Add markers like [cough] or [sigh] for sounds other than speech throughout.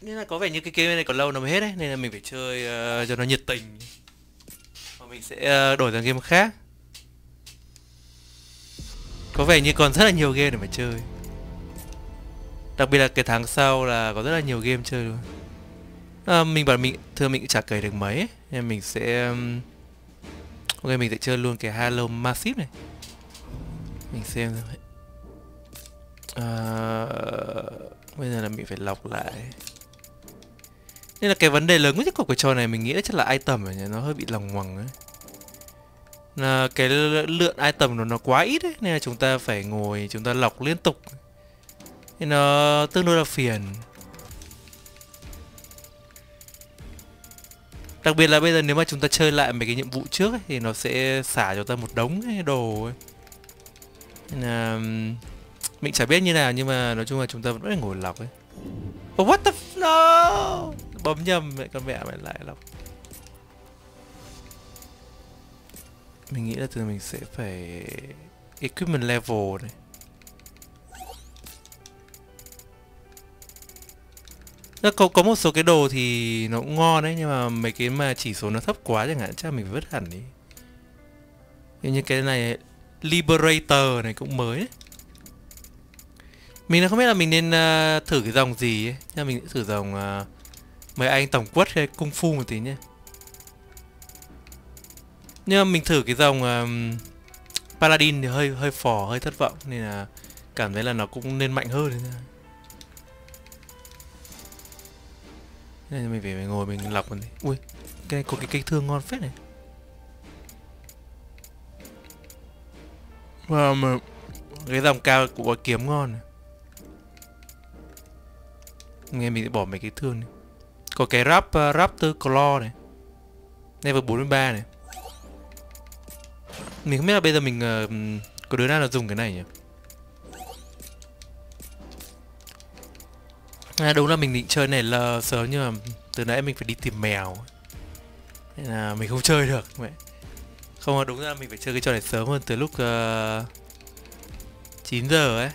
nên là có vẻ như cái game này còn lâu nó mới hết đấy nên là mình phải chơi uh, cho nó nhiệt tình. Và mình sẽ uh, đổi sang game khác. Có vẻ như còn rất là nhiều game để mà chơi. Đặc biệt là cái tháng sau là có rất là nhiều game chơi luôn. À, mình bảo mình thưa mình cũng chả cày được mấy ấy. nên mình sẽ um, ok mình sẽ chơi luôn cái Halo Massive này. Mình xem thôi à, bây giờ là mình phải lọc lại nên là cái vấn đề lớn nhất của cái trò này mình nghĩ là chắc là item ở nhỉ? Nó hơi bị lòng ngoằng ấy. Là cái lượng item nó nó quá ít ấy nên là chúng ta phải ngồi chúng ta lọc liên tục. Nên nó tương đối là phiền. Đặc biệt là bây giờ nếu mà chúng ta chơi lại mấy cái nhiệm vụ trước ấy, thì nó sẽ xả cho ta một đống ấy, đồ ấy. Nên là mình chả biết như nào nhưng mà nói chung là chúng ta vẫn phải ngồi lọc ấy. Oh, what the f no! Bấm nhầm mẹ con mẹ mày lại lọc mình nghĩ là từ mình sẽ phải equipment level này Nó có có một số cái đồ thì nó cũng ngon đấy nhưng mà mấy cái mà chỉ số nó thấp quá chẳng hạn chắc mình vứt hẳn đi. Như, như cái này Liberator này cũng mới đấy. Mình không biết là mình nên uh, thử cái dòng gì ấy. Nhưng mình sẽ thử dòng uh, Mời anh tổng quất hay cung phu một tí nhé. Nhưng mà mình thử cái dòng um, Paladin thì hơi hơi phò, hơi thất vọng nên là cảm thấy là nó cũng nên mạnh hơn. Nên mình phải, ngồi mình lọc mình ui cái này có cái cây thương ngon phết này và mà cái dòng cao của kiếm ngon này. nghe mình sẽ bỏ mấy cái thương này có cái rap uh, ờ, raptor claw này. Level 43 này. Mình không biết là bây giờ mình uh, có đứa nào là dùng cái này nhỉ? À, đúng là mình định chơi này là sớm nhưng mà từ nãy mình phải đi tìm mèo. Nên là mình không chơi được mẹ. Không đúng ra mình phải chơi cái trò này sớm hơn từ lúc ờ, uh, 9 giờ ấy.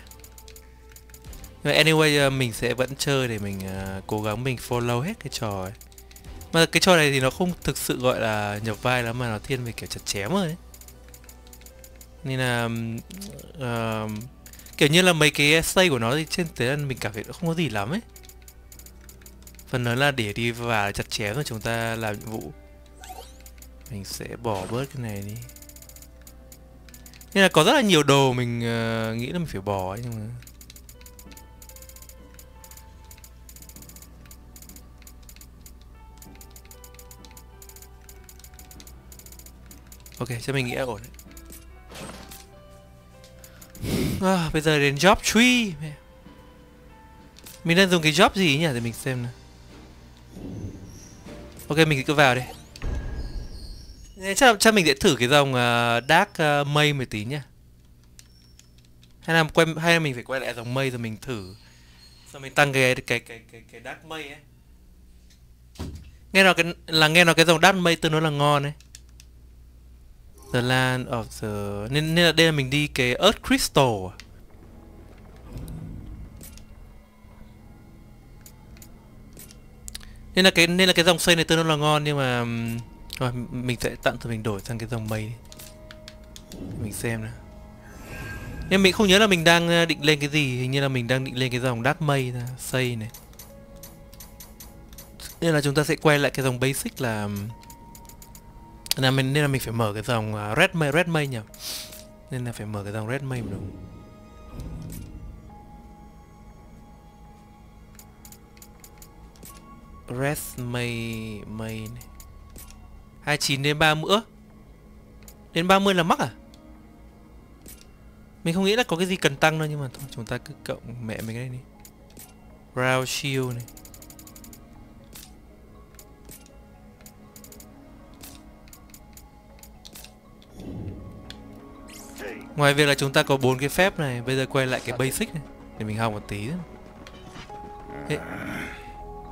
Nhưng mà anyway uh, mình sẽ vẫn chơi để mình uh, cố gắng mình follow hết cái trò ấy. Mà cái trò này thì nó không thực sự gọi là nhập vai lắm mà nó thiên về kiểu chặt chém rồi ấy. Nên là uh, kiểu như là mấy cái stay của nó thì trên thế mình cảm thấy nó không có gì lắm ấy. Phần lớn là để đi và chặt chém rồi chúng ta làm nhiệm vụ. Mình sẽ bỏ bớt cái này đi. Nên là có rất là nhiều đồ mình uh, nghĩ là mình phải bỏ ấy, nhưng mà ok cho mình nghĩ là ổn. Đấy à, bây giờ đến job tree. Mình đang dùng cái job gì nhỉ? Để mình xem nào. Ok mình cứ vào đi. Chắc chắc mình sẽ thử cái dòng uh, dark uh, mây một tí nhá. Hay là quay hay là mình phải quay lại dòng mây rồi mình thử. Xong mình tăng cái cái cái cái cái dark mây ấy. Nghe nói cái là nghe nói cái dòng dark mây tương đối là ngon ấy. The Land of the, nên nên là đây là mình đi cái Earth Crystal à? nên là cái, nên là cái dòng xây này tương đối là ngon, nhưng mà rồi mình sẽ tạm thời mình đổi sang cái dòng mây đi. mình xem nào. Nhưng mình không nhớ là mình đang à, định lên cái gì, hình như là mình đang định lên cái dòng đát mây ra xây này. Nên là chúng ta sẽ quay lại cái dòng basic là nên là mình, nên là mình phải mở cái dòng red may red may nhỉ? Nên là phải mở cái dòng red may đúng. Red May May này 29 đến 30 ơ, Đến 30 là mắc à? Mình không nghĩ là có cái gì cần tăng đâu, Nhưng mà thôi, chúng ta cứ cộng mẹ mình cái này đi. Brow Shield này. Ngoài việc là chúng ta có bốn cái phép này Bây giờ quay lại cái basic này Để mình học một tí Ê,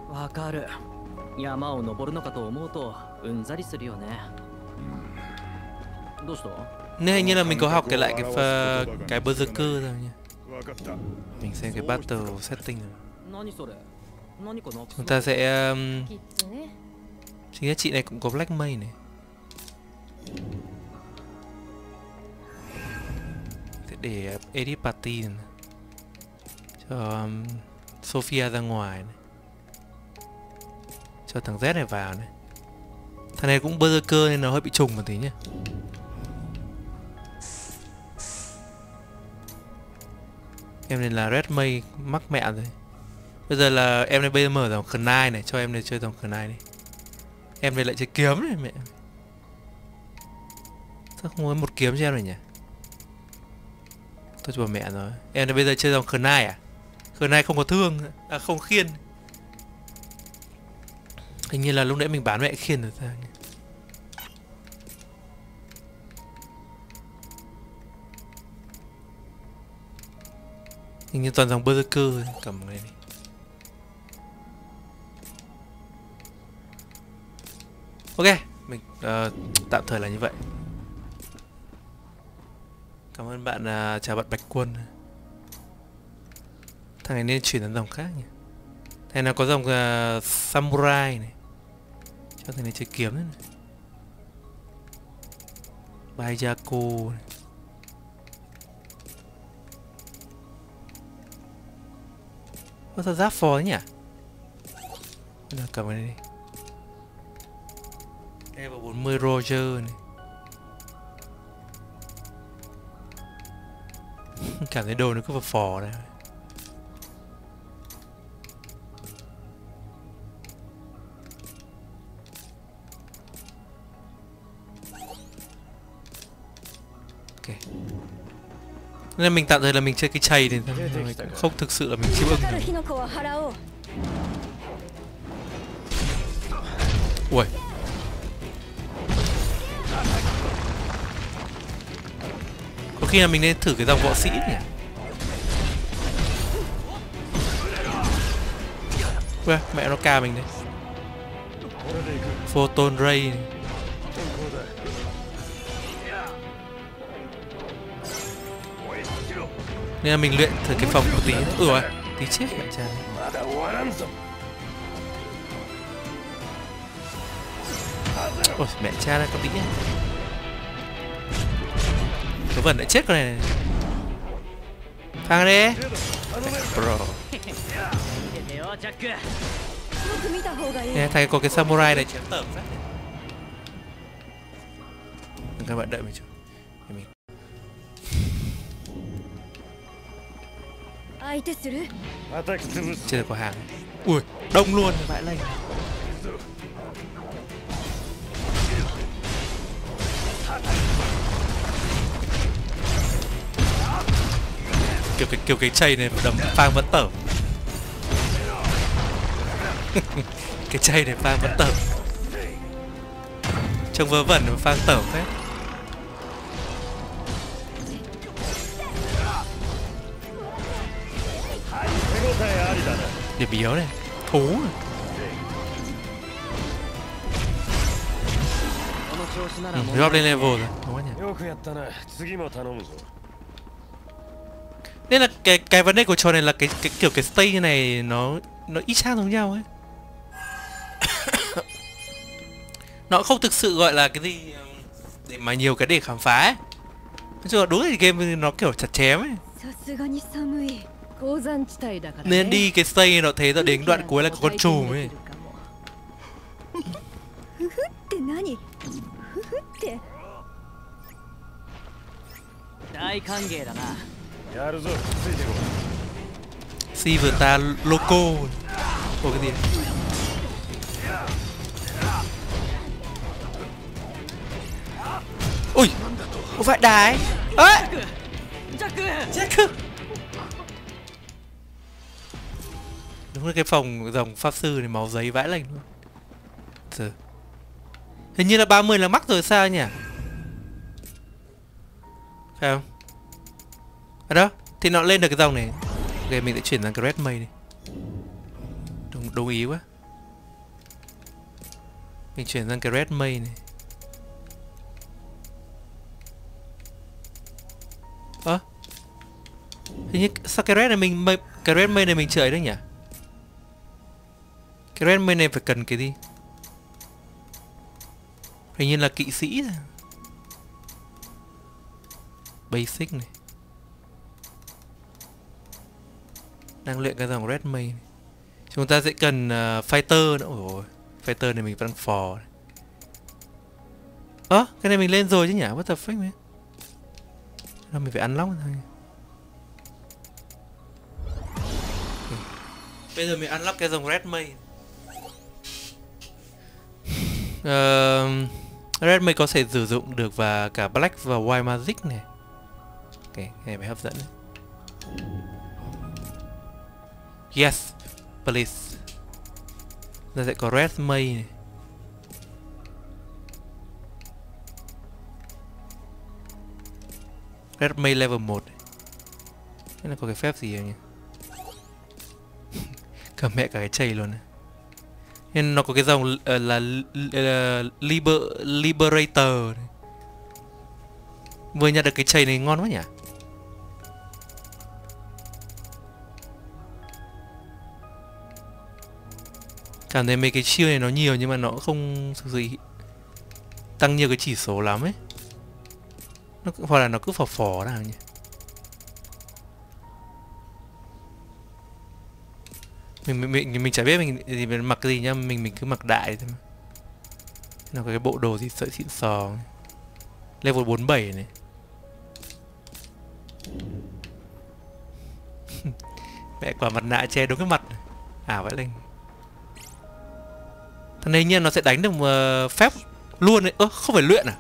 わかる山を登るのかと思うとうんざりするよね、うん、どうした Nên hình như là mình có học cái lại cái pha, cái berserker rồi nha Mình xem cái battle setting rồi 何かなく chúng ta sẽ um, キッズね chính là chị này cũng có black mây này Để edit party cho um, Sophia ra ngoài này. cho thằng Z này vào này. Thằng này cũng berserker nên nó hơi bị trùng một tí nhá em này là red mây mắc mẹ rồi. Bây giờ là em này bây giờ mở dòng Knight này cho em này chơi dòng Knight đi. Em này lại chơi kiếm này mẹ. Sao không có một kiếm cho em này nhỉ? Tôi chùa mẹ rồi. Em này bây giờ chơi dòng Knight à? Knight không có thương à không khiên. Hình như là lúc nãy mình bán mẹ khiên rồi sao hình như toàn dòng berserker cầm cái này ok mình uh, tạm thời là như vậy cảm ơn bạn à, chào bạn bạch quân. Thằng này nên chuyển đến dòng khác nhỉ? Thằng nào có dòng à, samurai này. Cho thằng này chơi kiếm nữa này. Bayako này. Có sao giáp phò nhỉ? Bây cầm cái này đi. Level 40 Roger này. [laughs] Cảm thấy đồ nó cứ phập phò đây Ok. Nên mình tạm thời là mình chơi cái chày thì không thực sự là mình chịu ưng Ui. khi là mình nên thử cái dòng võ sĩ nhỉ? Ui, mẹ nó ca mình đấy Photon Ray. Nên là mình luyện thử cái phòng một tí. Ui rồi, tí chết mẹ cha Ôi mẹ cha đây có tí nhá Cái vần đã chết con này này Phang đi けど頼め Bro 見ててよジャックよく見た方がいい Nè, thầy có cái samurai này chém tởm phát này Đừng các bạn đợi mình chút Để mình 相手する叩き潰す chưa được có hàng Ui, đông luôn vãi lây kiểu cái kiểu cái chày này đấm phang vẫn tởm. [laughs] Cái chày này phang vẫn tởm. Trông vớ vẩn mà phang tởm thế. Điểm yếu này thú này. Ừ, drop lên level rồi đúng không nhỉ nên là cái cái vấn đề của trò này là cái cái kiểu cái stay này nó nó ít xa giống nhau ấy. [coughs] Nó không thực sự gọi là cái gì um, để mà nhiều cái để khám phá ấy. Nói chung là đúng thì game nó kiểu chặt chém ấy. Nên đi cái stay nó thấy nó đến đoạn cuối là có con trùm ấy. [laughs] Si vừa ta loco. Ủa, cái gì? Đấy? Ui. Có phải đá ấy! Jack Đúng là cái phòng dòng pháp sư này máu giấy vãi lành luôn. Giờ. Hình như là 30 là mắc rồi, sao nhỉ? Phải không? À đó Thì nó lên được cái dòng này. Ok mình sẽ chuyển sang cái red mây đi. Đúng, đúng ý quá. Mình chuyển sang cái red mây này. Ơ? Hình như sao cái red này mình cái red mây này mình chơi đấy nhỉ? cái red main này phải cần cái gì? Hình như là kỵ sĩ basic này. Đang luyện cái dòng red main chúng ta sẽ cần uh, fighter nữa. Ôi fighter này mình vẫn phò. Ơ cái này mình lên rồi chứ nhỉ? What the fuck man? Rồi mình phải ăn lóc thôi. Bây giờ mình ăn lóc cái dòng red main [laughs] Ờ, red main có thể sử dụng được và cả black và white magic này. Ok cái này phải hấp dẫn. đấy yes please Giờ sẽ có red mây này Red May level 1 Thế là có cái phép gì nhỉ? [laughs] cả mẹ cả cái chày luôn này. Nên nó có cái dòng uh, là uh, liber, Liberator này. Vừa nhận được cái chày này ngon quá nhỉ? Cảm thấy mấy cái chiêu này nó nhiều nhưng mà nó không thực sự tăng nhiều cái chỉ số lắm ấy. Nó cũng hoặc là nó cứ phò phò ra nhỉ? Mình mình mình, mình chả biết mình thì mình mặc cái gì nhá mình mình cứ mặc đại thôi mà. Nó có cái bộ đồ gì sợi xịn sò. Level 47 này. [laughs] Mẹ quả mặt nạ che đúng cái mặt. À vậy linh. Thằng này nhiên nó sẽ đánh được ờ, phép luôn ấy. Ơ, không phải luyện à?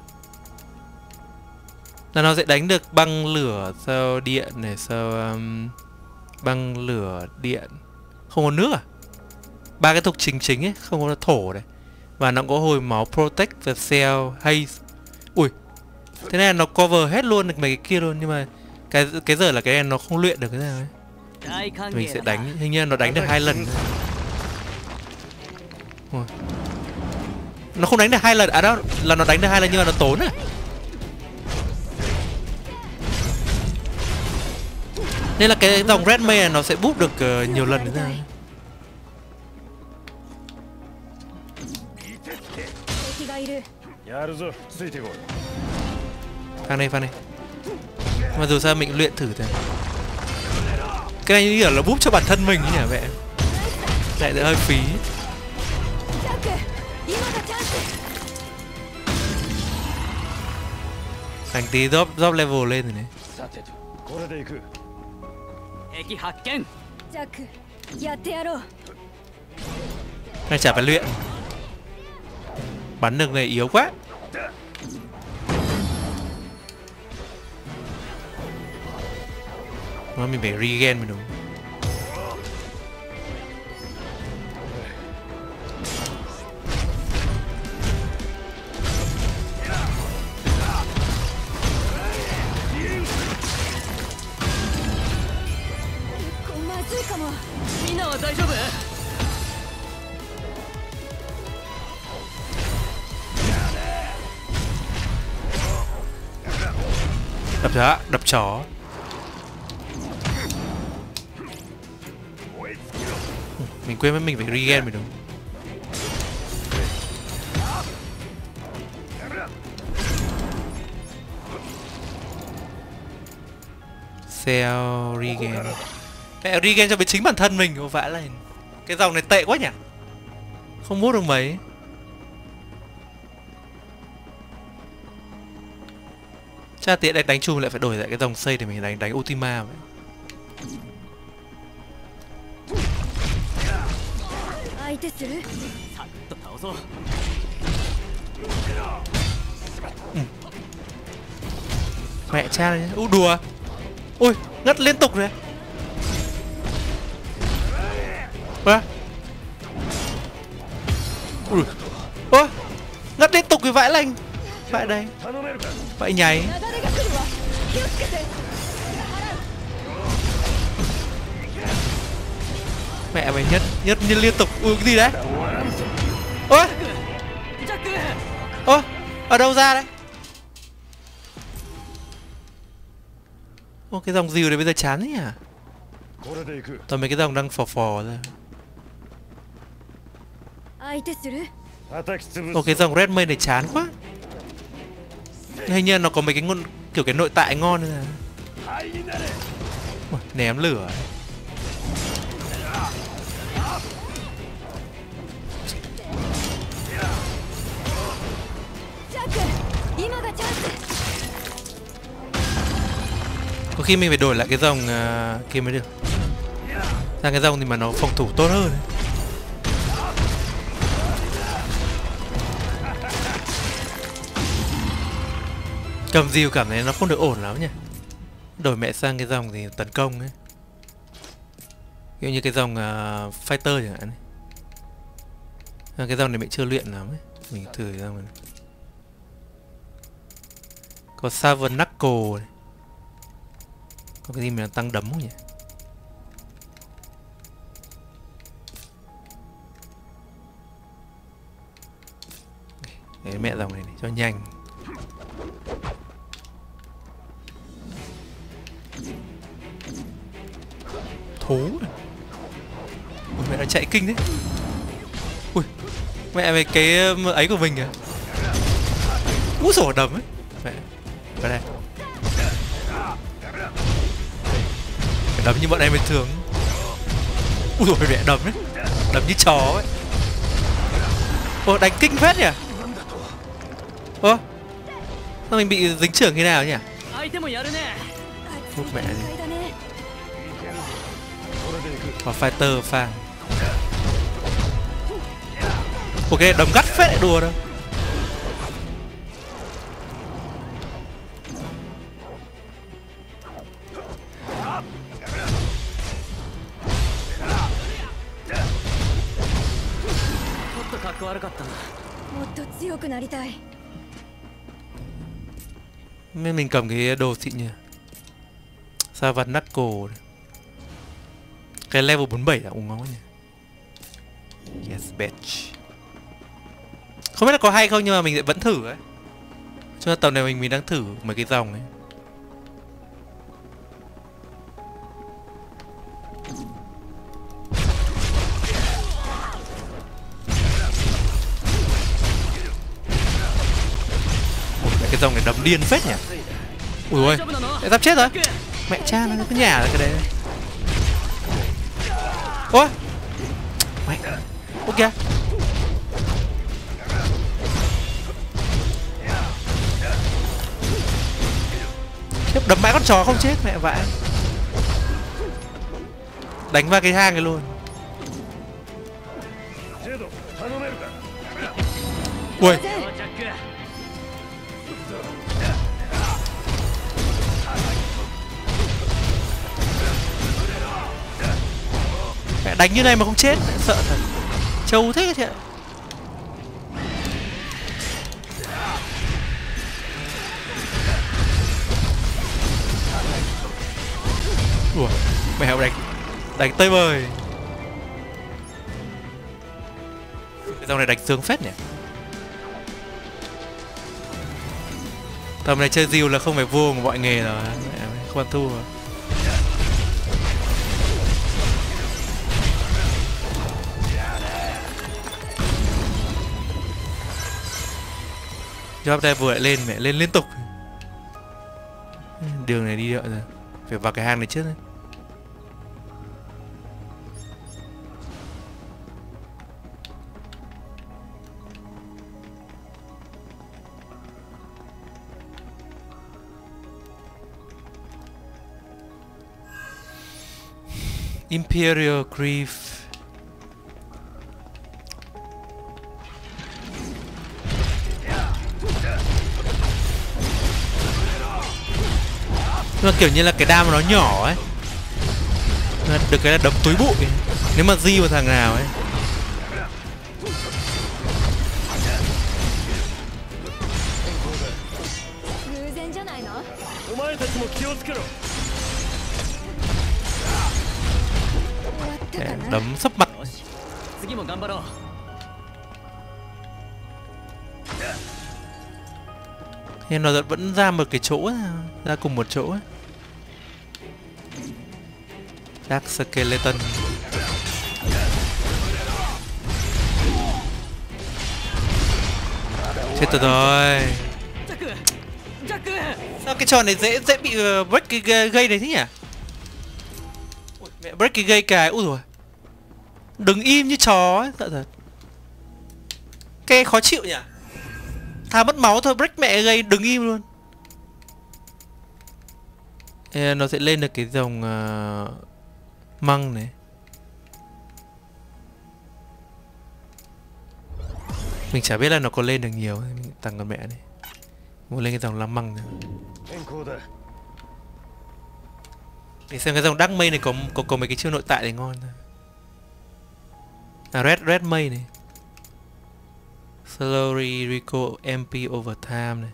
Là nó sẽ đánh được băng lửa sao điện này sao um, băng lửa điện. Không có nước à? Ba cái thuộc chính chính ấy, không có thổ này. Và nó có hồi máu protect the cell hay, Ui. Thế này nó cover hết luôn được mấy cái kia luôn nhưng mà cái cái giờ là cái này nó không luyện được cái nào ấy. Mình sẽ đánh, hình như nó đánh được hai lần. Ôi nó không đánh được hai lần. À đó là nó đánh được hai lần nhưng mà nó tốn à. Nên là cái dòng red mây này nó sẽ bút được uh, nhiều lần nữa. Phan này, phan này Mà dù sao mình luyện thử thôi. Cái này như kiểu là búp cho bản thân mình nhỉ mẹ. Lại hơi phí. Đánh tí drop, drop level lên rồi đấy Này chả phải luyện. Bắn được này yếu quá. Mà mình phải regen mình. đúng. 構まずいかもみんなは大丈夫 Đập chó, đập chó Ừ, Mình quên mất mình phải regen mới đúng Cell regen mẹ regen cho với chính bản thân mình vã lên cái dòng này tệ quá nhỉ? Không mua được mấy. Cha tiện đánh đánh chùm lại phải đổi lại cái dòng xây để mình đánh đánh ultima vậy. Ừ. Mẹ cha này ú đùa. Ui ngất liên tục rồi. Ơ? Ui. Ơ? Ngất liên tục cái vãi lành. Vãi đây. Vãi nháy. Mẹ mày nhất Nhất nhân liên tục. Ui, cái gì đấy? Ơ? Ơ? Ở đâu ra đấy? Ô, cái dòng dìu này bây giờ chán thế nhỉ? Toàn mấy cái dòng đang phò phò rồi. Ồ cái dòng Red Mây này chán quá. Hình như nó có mấy cái ngôn kiểu cái nội tại ngon nữa. Ném lửa. Có khi mình phải đổi lại cái dòng uh, kia mới được. Ra cái dòng thì mà nó phòng thủ tốt hơn. ấy. Cầm diều cảm thấy nó không được ổn lắm nhỉ? Đổi mẹ sang cái dòng thì tấn công ấy. Kiểu như cái dòng uh, fighter chẳng hạn ấy. À, Cái dòng này mẹ chưa luyện lắm ấy. Mình thử ra mình Có Savon Knuckle này. Có cái gì mà tăng đấm không nhỉ? Đấy, mẹ dòng này, này cho nhanh. thố này. Ui, mẹ nó chạy kinh đấy Ui Mẹ mày cái um, ấy của mình kìa. Úi sổ đầm ấy. Mẹ Vào đây Phải đấm như bọn em bình thường. Ui dồi mẹ đấm ấy, Đấm như chó ấy. Ô đánh kinh phết nhỉ? Ô Sao mình bị dính trưởng như nào nhỉ? Ui mẹ gì và fighter pha Ok đấm gắt phết lại đùa đâu Nên mình cầm cái đồ xịn nhỉ? Sa vật nắt cổ này. Cái level 47 là ủng ngon nhỉ? Yes bitch. Không biết là có hay không nhưng mà mình vẫn thử ấy. Cho nên tầm này mình mình đang thử mấy cái dòng ấy. Cái dòng này đấm điên phết nhỉ? Ui ôi, lại giáp chết rồi. Mẹ cha nó cứ nhả ra cái đấy ôi mày. Ok Tiếp đấm mãi con chó không chết, mẹ vãi. Đánh vào cái hang này luôn. Ui. Mẹ, đánh như này mà không chết. Mẹ sợ thật. Trâu thế chị Ủa, Mẹ đánh Đánh tơi bời. Cái dòng này đánh sướng phết nhỉ? Tầm này chơi diều là không phải vua của mọi nghề rồi. Không ăn thua. rồi. Job đây vừa lại lên, mẹ lên liên tục. Đường này đi đợi rồi. Phải vào cái hang này trước đấy. Imperial Grief. nhưng mà kiểu như là cái đam nó nhỏ ấy. Được cái là đấm túi bụi. Nếu mà di vào thằng nào ấy. Để đấm sấp mặt. Nên nó vẫn ra một cái chỗ, ra cùng một chỗ ấy. Dark Skeleton. Chết tôi rồi. Sao cái trò này dễ dễ bị ờ, break cái gây này thế nhỉ? Mẹ break cái gây cái Úi rồi Đừng im như chó ấy Sợ thật. Cái khó chịu nhỉ? Tha mất máu thôi break mẹ gây đừng im luôn. Nó sẽ lên được cái dòng uh, măng này. Mình chả biết là nó có lên được nhiều Tặng con mẹ này Muốn lên cái dòng lam măng nữa Để xem cái dòng đắc mây này có, có có mấy cái chiêu nội tại này ngon À red red mây này. Slowly Rico MP over time này.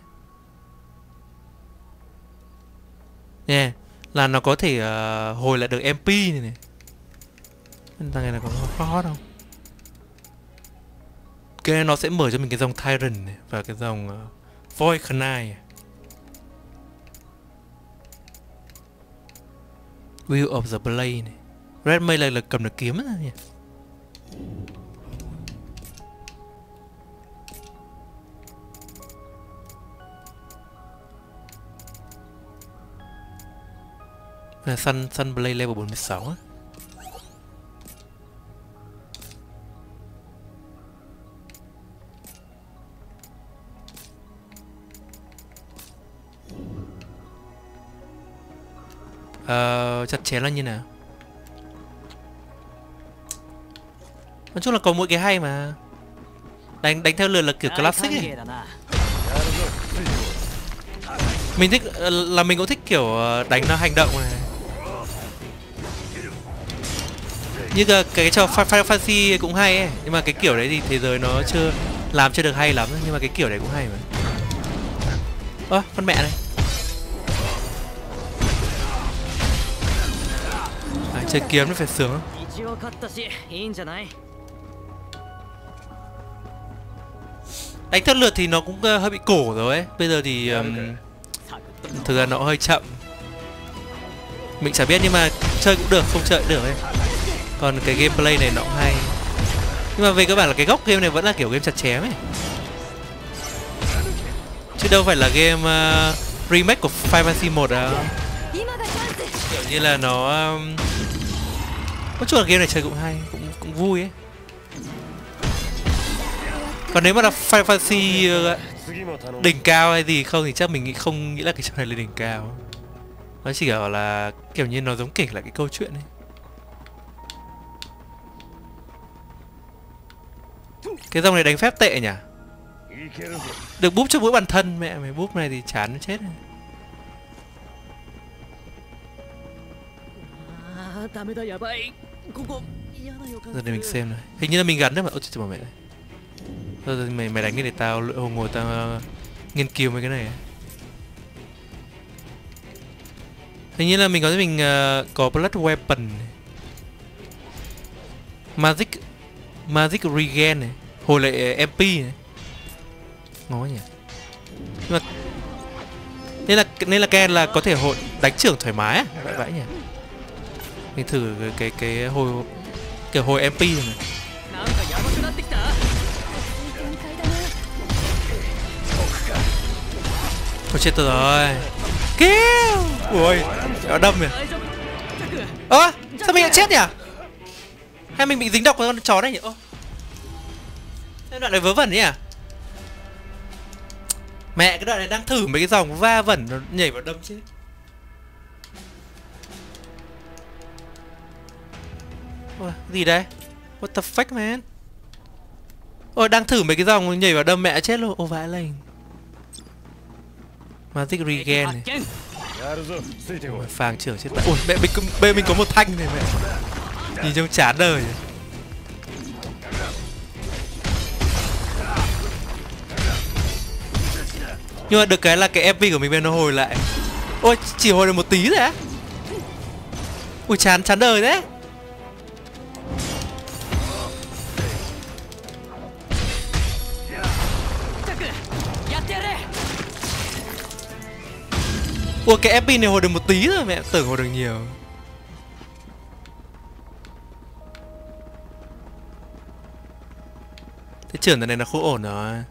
Nè yeah là nó có thể uh, hồi lại được mp này này. Thằng này là có hot không? Cái này nó sẽ mở cho mình cái dòng tyrant này và cái dòng uh, void knight Wheel of the Blade này. Red May là, là cầm được kiếm á nhỉ Là Sun, Sunblade level 46 á. Ờ, uh, chặt chẽ là như nào? Nói chung là có mỗi cái hay mà. Đánh đánh theo lượt là kiểu classic ấy. Mình thích ờ, là mình cũng thích kiểu ờ, đánh nó hành động này. như cái, cái trò Final Fantasy cũng hay ấy. Nhưng mà cái kiểu đấy thì thế giới nó chưa làm chưa được hay lắm. Nhưng mà cái kiểu đấy cũng hay mà. Ơ à, con mẹ này. À, chơi kiếm nó phải sướng đánh thất lượt thì nó cũng ờ, hơi bị cổ rồi ấy. Bây giờ thì um, thực ra nó hơi chậm. Mình chả biết nhưng mà chơi cũng được không chơi cũng được ấy còn cái gameplay này nó cũng hay. Nhưng mà về cơ bản là cái góc game này vẫn là kiểu game chặt chém ấy. Chứ đâu phải là game uh, remake của Final Fantasy 1 đâu à. kiểu như là nó um, nói chung là game này chơi cũng hay cũng cũng vui ấy. Còn nếu mà là Final Fantasy uh, đỉnh cao hay gì không thì chắc mình nghĩ không nghĩ là cái trò này là đỉnh cao. Nó chỉ kiểu là kiểu như nó giống kể lại cái câu chuyện ấy. Cái dòng này đánh phép tệ nhỉ? Được búp cho mỗi bản thân Mẹ mày búp này thì chán nó chết Giờ này mình xem này Hình như là mình gắn đấy mà. Ôi trời mẹ này. Rồi mày, mày đánh cái để tao ngồi, ngồi tao uh, nghiên cứu mấy cái này Hình như là mình có mình uh, có Blood Weapon này. Magic Magic Regen này hồi lại ờ, mp này. Ngó nhỉ? Nhưng mà nên là nên là ken là có thể hội đánh trưởng thoải mái vãi vậy nhỉ? Mình thử cái cái, cái hồi kiểu hồi mp này. Thôi chết tôi rồi. Kêu! Ui Nó đâm kìa Ơ à, Sao mình lại chết nhỉ? Hay mình bị dính độc con chó này nhỉ? Ơ. Cái đoạn này vớ vẩn ấy à Mẹ cái đoạn này đang thử mấy cái dòng va vẩn nó nhảy vào đâm chứ Ôi, gì đây What the fuck man? Ôi, đang thử mấy cái dòng nhảy vào đâm mẹ chết luôn. Ô vãi lành. Magic Regen này. Ôi, phàng trưởng chết mẹ. Ôi, mẹ mình, bê mình có một thanh này mẹ. Nhìn trông chán đời. Này. nhưng mà được cái là cái fp của mình bên nó hồi lại. Ôi, chỉ hồi được một tí rồi á. Ui, chán chán đời đấy Ủa cái FP này hồi được một tí rồi mẹ tưởng hồi được nhiều. Thế trưởng này nó không ổn rồi.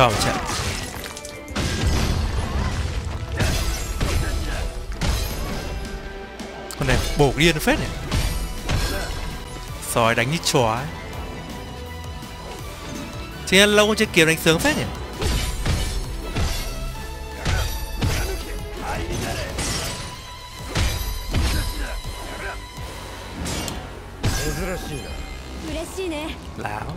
cho vào trận con này bổ điên phết này sói đánh như chó ấy. Chính là lâu không chơi kiếm đánh sướng phết nhỉ. Láo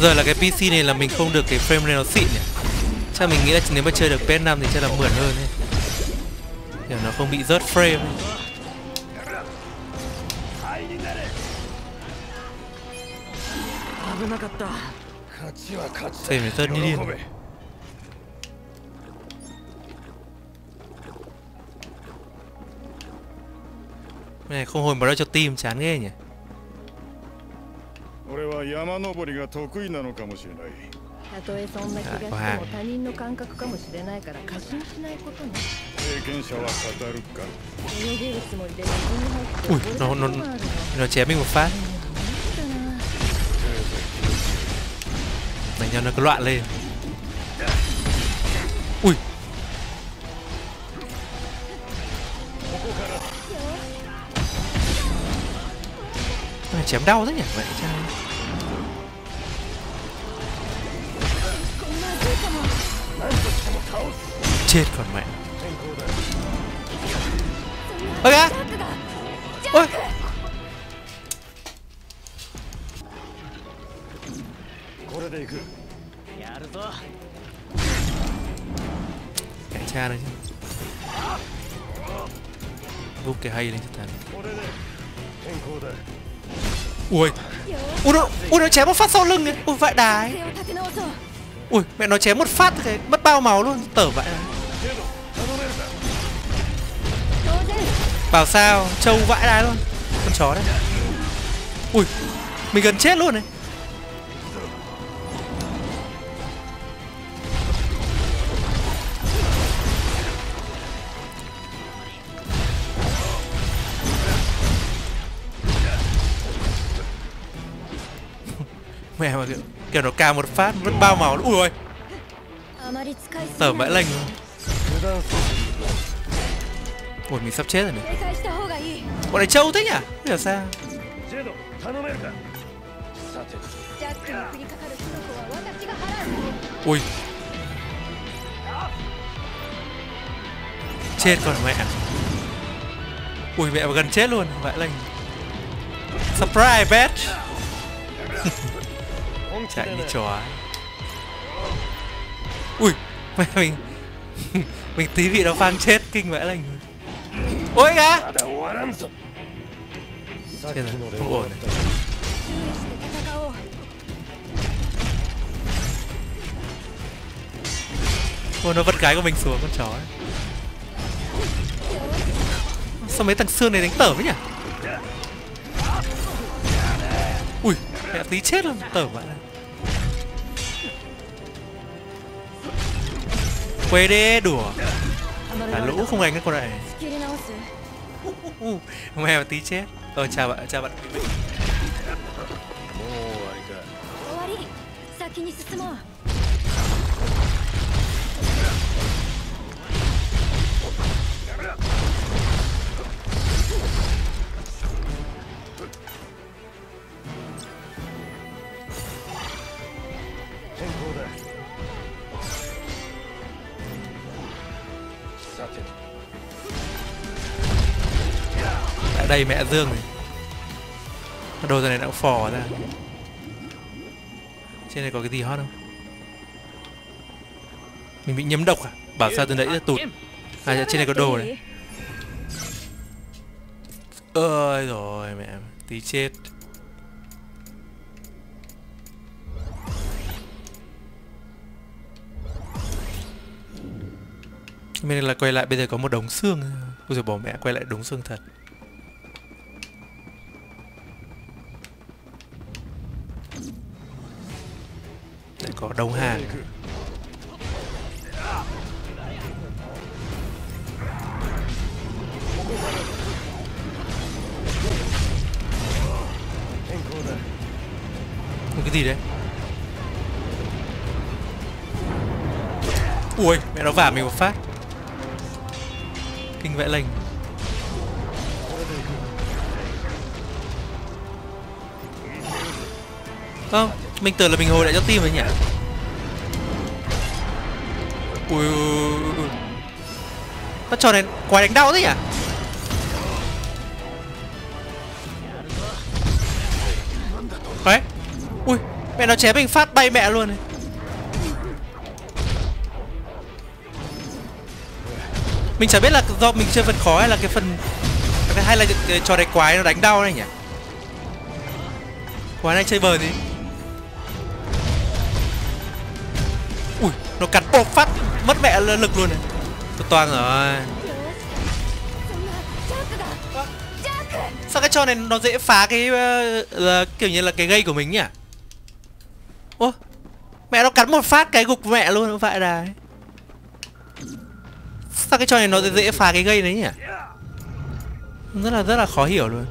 Giờ là cái PC này là mình không được cái frame rate nó xịn nhỉ? Chắc mình nghĩ là nếu mà chơi được PS5 thì chắc là mượn hơn ấy. Kiểu nó không bị rớt frame ấy. Frame này rớt như điên. Cái này không hồi mà ra cho team chán ghê nhỉ? 山登りが得意なのかもしれないたとえそんな気がしてもはい他人の感覚かもしれないから過信しないことね経験者は語るか泳げるつもりで水に入って Ui, 溺れた nó, こ nó, ともあるの nó chém mình một phát ダメだな Đánh cho nó cứ loạn lên Ui Cái này chém đau thế nhỉ vậy cha chết con mẹ. Ơ kìa. Ôi. Kẻ cha đấy chứ. Vung cái hay lên cho thằng. Ui. Ui, nó ui, nó chém một phát sau lưng ấy ui vậy đái. Ui, mẹ nó chém một phát thì mất bao máu luôn. Tở vậy này. Bảo sao? Trâu vãi đái luôn. Con chó đấy. Ui Mình gần chết luôn này [laughs] mẹ mà kiểu, kiểu nó cà một phát mất bao màu ui ôi. Tởm bãi lành Ủa mình sắp chết rồi này. Bọn này trâu thế nhỉ? Không hiểu sao? Ui. Chết con mẹ. Ui mẹ gần chết luôn mẹ là Surprise bet Chạy như chó Ui mẹ mình. [laughs] Mình tí bị nó phang chết kinh mẹ lành. 오이가 쟤는 뭐네 nó vật gái của mình xuống con chó ấy. Sao mấy thằng xương này đánh tởm ấy nhỉ? Ui mẹ tí chết luôn tởm bạn này Quê đê đùa. Cả lũ không đánh cái con này. 切り直す uh, Mẹ mà tí chết Ờ chào bạn chào bạn もう終わりか終わり先に進もう đây mẹ dương này. Đồ giờ này đã phò ra. Trên này có cái gì hot không? Mình bị nhấm độc à? Bảo sao từ nãy ra tụt. À dạ, trên này có đồ này. Ơi rồi, mẹ tí chết. Mình là quay lại, bây giờ có một đống xương. Bây giờ bỏ mẹ quay lại đống xương thật. có Đông Hàn cái gì đấy? Ui, mẹ nó vả mình một phát. Kinh vẽ lành. Không, mình tưởng là mình hồi lại cho tim rồi nhỉ? Ui, ui, ui, ui. Nó trò này quái đánh đau thế nhỉ? Đấy. Ui Mẹ nó chém mình phát bay mẹ luôn này. Mình chả biết là do mình chơi phần khó hay là cái phần Hay là cái trò này quái nó đánh đau này nhỉ? Quái này chơi bờ gì Ui Nó cắn bột phát mất mẹ lực luôn này. Tôi toang rồi. Sao cái trò này nó dễ phá cái uh, kiểu như là cái gây của mình nhỉ? Ô mẹ nó cắn một phát cái gục mẹ luôn vậy là sao cái trò này nó dễ phá cái gây đấy nhỉ? Rất là rất là khó hiểu luôn.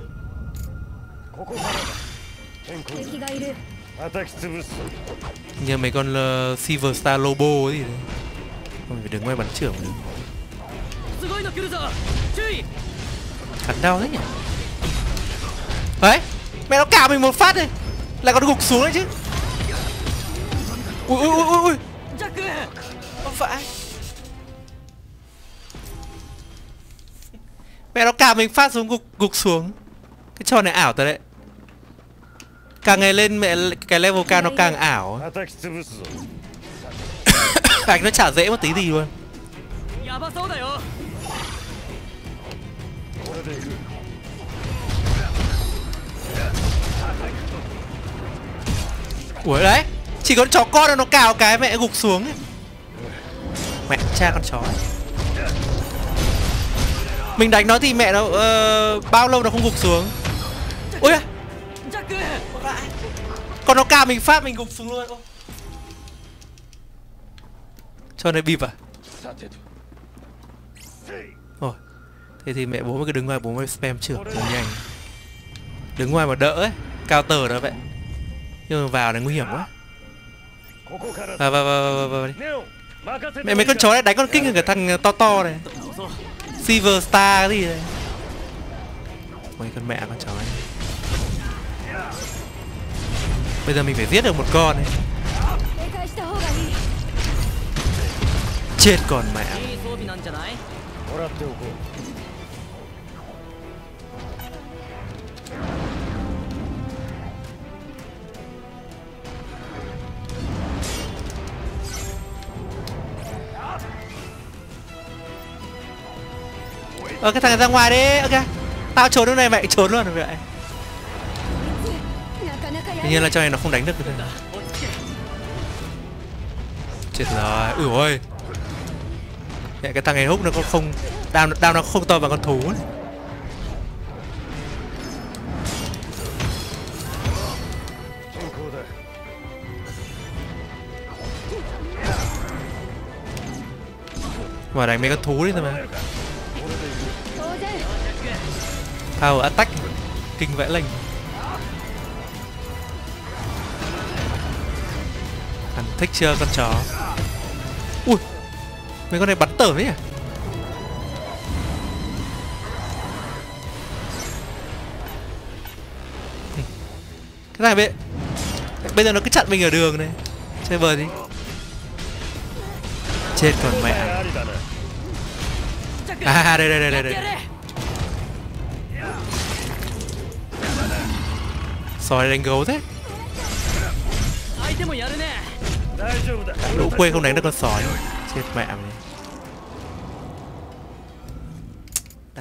Như mấy con uh, Silver Star Lobo gì đấy. Không phải đứng ngoài bắn trưởng. Nữa Cắn đau đấy nhỉ? Đấy Mẹ nó cào mình một phát đi, Lại còn gục xuống đấy chứ. Ui ui ui ui ui. Không phải. Mẹ nó cào mình phát xuống gục gục xuống. Cái trò này ảo thật đấy. Càng ngày lên mẹ cái level cao nó càng ảo gạch nó chả dễ một tí gì luôn Ủa đấy Chỉ con chó con nó cào cái mẹ gục xuống. Mẹ cha con chó ấy. Mình đánh nó thì mẹ nó uh, Bao lâu nó không gục xuống Ôi à Còn nó cào mình phát mình gục xuống luôn Ôi. Cho nó bịp à? Dạ, Rồi Thế thì mẹ bố mới cứ đứng ngoài bố mới spam trưởng Nó nhanh. Đứng ngoài mà đỡ ấy Cao tờ đó vậy Nhưng mà vào này nguy hiểm quá. Vào vào vào vào, vào đi. Mẹ mấy con chó đấy đánh con kinh hơn cả thằng ờ, to to này. Silver Star cái gì đấy. Mấy con mẹ con chó này. Bây giờ mình phải giết được một con này chết còn mẹ. Ờ cái thằng ra ngoài đi. Ok. Tao trốn lúc này, mẹ trốn luôn rồi vậy Tuy nhiên là cho này nó không đánh được. Chết rồi. Ủa ôi. Mẹ cái thằng này hút nó có không Đao, đao nó không to bằng con thú này Mà đánh mấy con thú đấy thôi mà. Power attack Kinh vẽ lệnh Hắn thích chưa con chó. Mấy con này bắn tởm ấy à? Cái này bây, bây giờ nó cứ chặn mình ở đường này. Chơi bờ đi. Chết còn mẹ. À, à đây đây đây đây, đây. Sói đánh gấu thế. Lũ quê không đánh được con sói. Chết mẹ mày.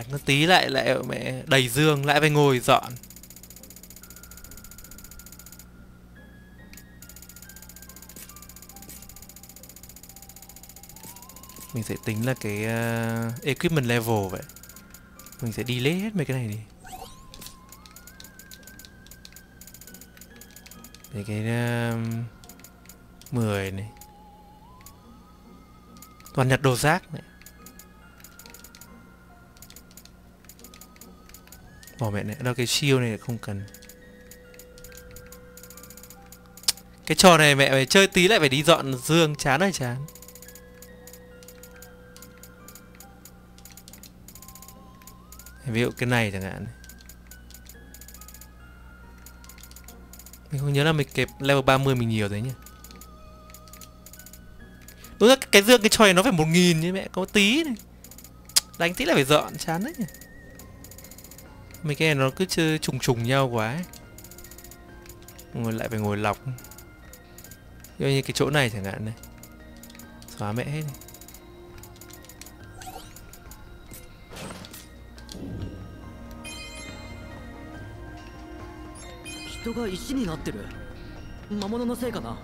Đánh nó tí lại lại mẹ đầy dương lại phải ngồi dọn. Mình sẽ tính là cái uh, equipment level vậy. Mình sẽ đi lấy hết mấy cái này đi. Để cái ờ, uh, 10 này. Toàn nhặt đồ rác này. Bỏ mẹ này, đâu cái shield này không cần. Cái trò này mẹ phải chơi tí lại phải đi dọn dương chán ơi chán. Ví dụ cái này chẳng hạn. Mình không nhớ là mình kẹp level 30 mình nhiều đấy nhỉ. Đúng là cái dương cái trò này nó phải một nghìn như mẹ có tí này. Đánh tí là phải dọn chán đấy nhỉ Mấy cái này nó cứ chơi trùng trùng nhau quá ấy. Ngồi lại phải ngồi lọc Như cái chỗ này chẳng hạn này Xóa mẹ hết này. 人が石になってる魔物のせいかなわ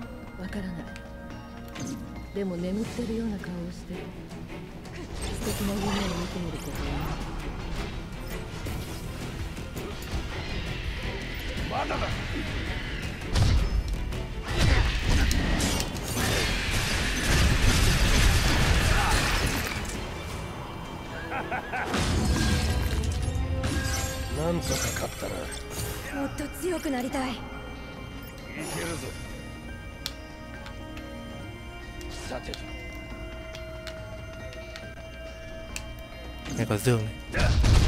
からないでも眠ってるような顔をして素敵な夢を見てみることを まだだなんとか勝ったな。もっと強くなりたい。いけるぞ。さてと。Này có này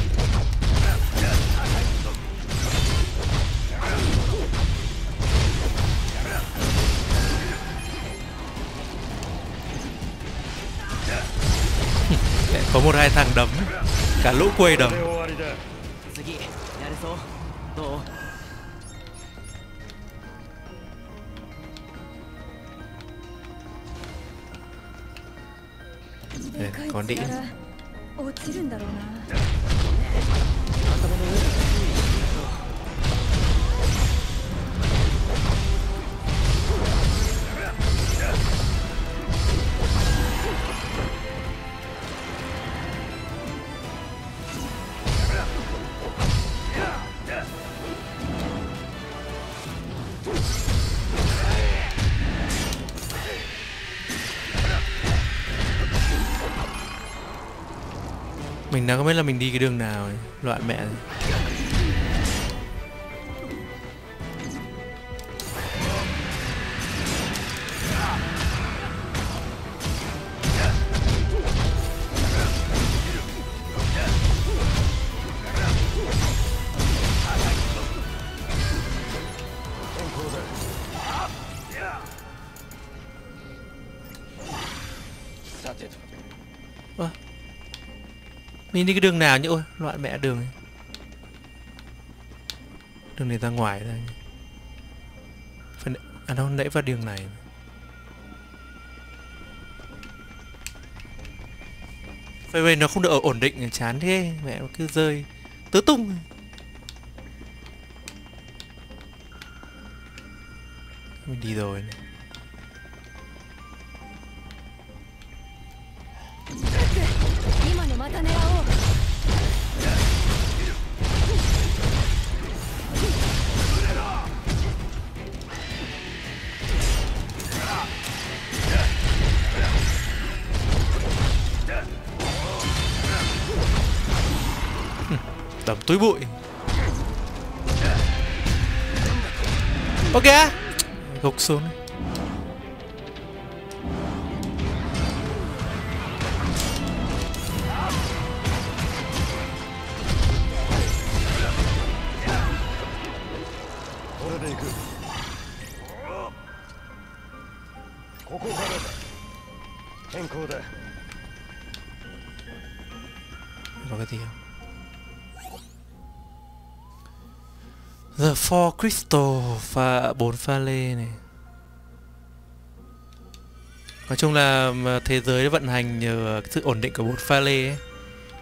có một hai thằng đấm. Cả lũ quê đấm. Còn có đĩ Mình đang không biết là mình đi cái đường nào ấy. Loạn mẹ này. Mình đi cái đường nào nhỉ? Ôi, loạn mẹ đường này. Đường này ra ngoài ra nhỉ? Phần... À đâu, nãy vào đường này Vậy vậy nó không được ở ổn định chán thế Mẹ nó cứ rơi Tứ tung Mình đi rồi này. Túi bụi. Ok Gục xuống. For Crystal và bốn pha lê này. Nói chung là thế giới vận hành nhờ sự ổn định của bốn pha lê ấy.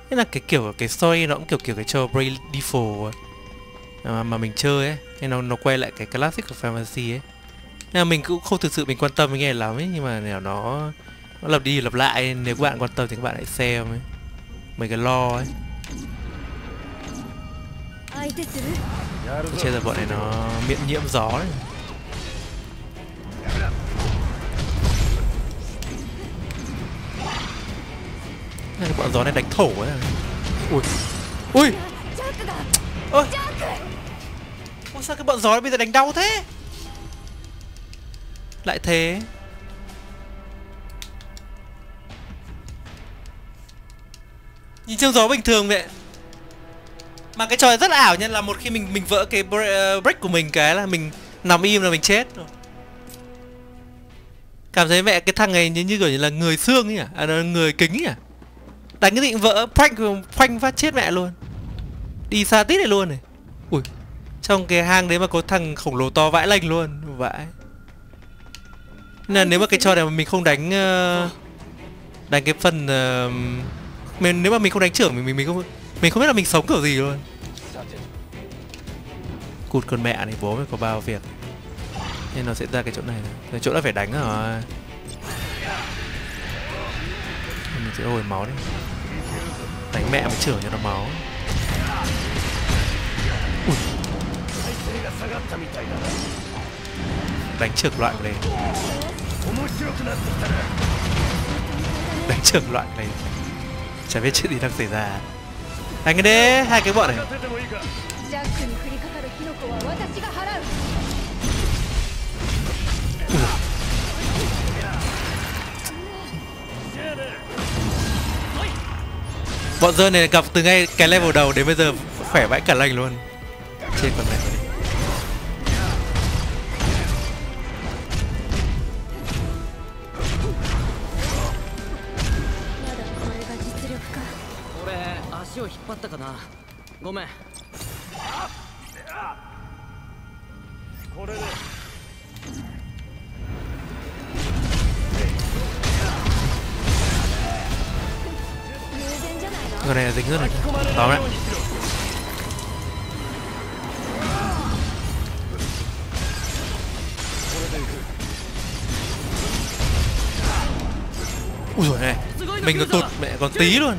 Thế là cái kiểu cái story nó cũng kiểu kiểu cái trò Bray Default mà, mà mình chơi ấy Nên nó, nó quay lại cái classic của Fantasy ấy. Nên là mình cũng không thực sự mình quan tâm với nghe lắm ấy Nhưng mà nếu nó nó lặp đi lặp lại nếu các bạn quan tâm thì các bạn hãy xem ấy. mấy cái lo ấy. Chết rồi bọn này nó miễn nhiễm gió đấy này bọn gió này đánh thổ ấy ui. Ui. Ôi ôi sao cái bọn gió này bây giờ đánh đau thế? Lại thế. Nhìn trông gió bình thường vậy mà cái trò này rất là ảo nha là một khi mình mình vỡ cái ờ, break của mình cái là mình nằm im là mình chết rồi. Cảm thấy mẹ cái thằng này như như kiểu như là người xương ấy à, à người kính ấy à đánh cái định vỡ phanh phanh phát chết mẹ luôn. Đi xa tít này luôn này. Ui trong cái hang đấy mà có thằng khổng lồ to vãi lành luôn vãi. Nên là nếu mà cái trò này mà mình không đánh ờ, đánh cái phần mình nếu mà mình không đánh trưởng mình mình mình không mình không biết là mình sống kiểu gì luôn. Cụt con mẹ này, bố mới có bao việc. Nên nó sẽ ra cái chỗ này cái chỗ đã phải đánh rồi. Mình sẽ hồi máu đấy đánh mẹ mới trưởng cho nó máu. Ui. đánh trượt loại này. Đánh trượt loại này. Chả biết chuyện gì đang xảy ra. Đánh cái đế, hai cái bọn này. Bọn dơ này gặp từ ngay cái level đầu đến bây giờ khỏe vãi cả lành luôn. Trên con này. 張ったかな？ごめん。これで。グレーできるの？ダメ。うそね Mình có tụt mẹ còn tí luôn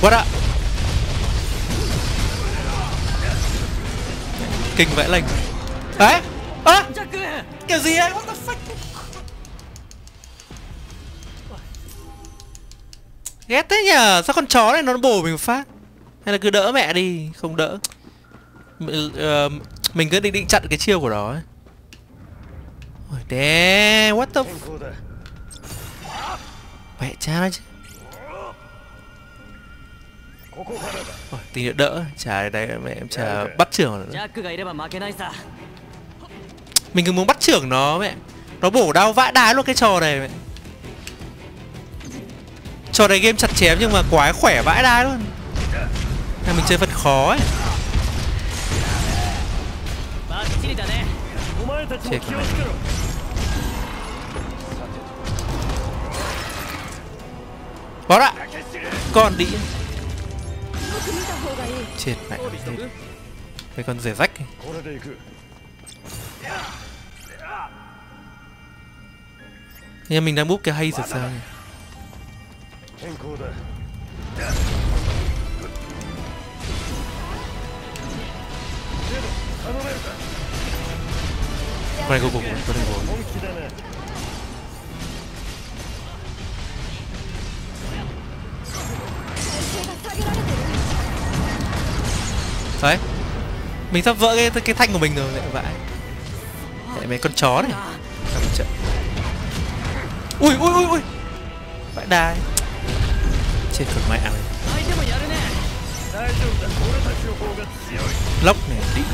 quá ạ kinh vẽ lành. Đấy á kiểu gì ấy? What the fuck? Ghét thế nhờ sao con chó này nó bổ mình phát? Hay là cứ đỡ mẹ đi không đỡ. M uh, mình cứ định định chặn cái chiêu của nó ấy. Ôi đè what the mẹ cha nó chứ. Ôi, tí nữa đỡ chả đấy mẹ em chả dạ, dạ. bắt trưởng nữa. mình cứ muốn bắt trưởng nó mẹ. Nó bổ đau vãi đái luôn cái trò này mẹ. Trò này game chặt chém nhưng mà quái khỏe vãi đái luôn. Là mình chơi phần khó ấy. Chết con này. Bó đã Con đĩ. Chết mẹ 装備しとく Mấy con rẻ rách ấy. これで行く Nhưng mình đang búp cái hay rồi sao nhỉ? 変更だ 頼めるか Con này cuối cùng Con này cuối cùng 本気だな 体勢が下げられてる đấy. Mình sắp vỡ cái cái thanh của mình rồi, lại vãi. Lại mấy con chó này. Làm một trận. Ui ui ui ui. Vãi đài chết phần mẹ này lốc này đỉnh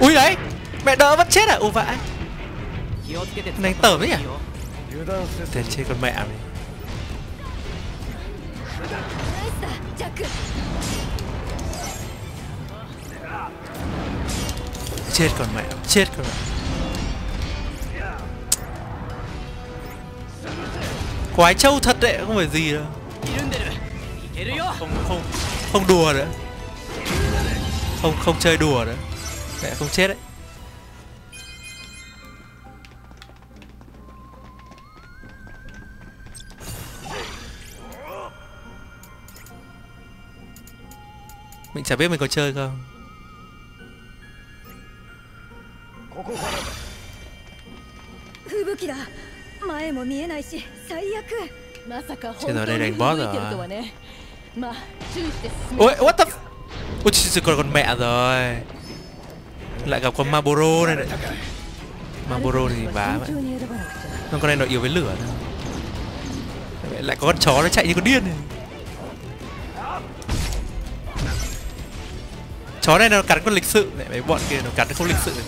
Ui đấy, Mẹ đỡ vẫn chết à? Ồ vãi Đánh tởm đấy nhỉ? Tên chết con mẹ này Chết con mẹ, Chết con mẹ. Quái trâu thật đấy, Không phải gì đâu. Không không Không đùa nữa. Không không chơi đùa nữa mẹ không chết đấy. Mình chả biết mình có chơi không. Chết rồi đây đánh boss rồi. Ôi what the Ôi trời còn, còn mẹ rồi lại gặp con Marlboro này này. Marlboro thì bá vậy. Con này nó yếu với lửa thôi. Lại có con chó nó chạy như con điên này. Chó này nó cắn con lịch sự này. Mấy bọn kia nó cắn nó không lịch sự. Này.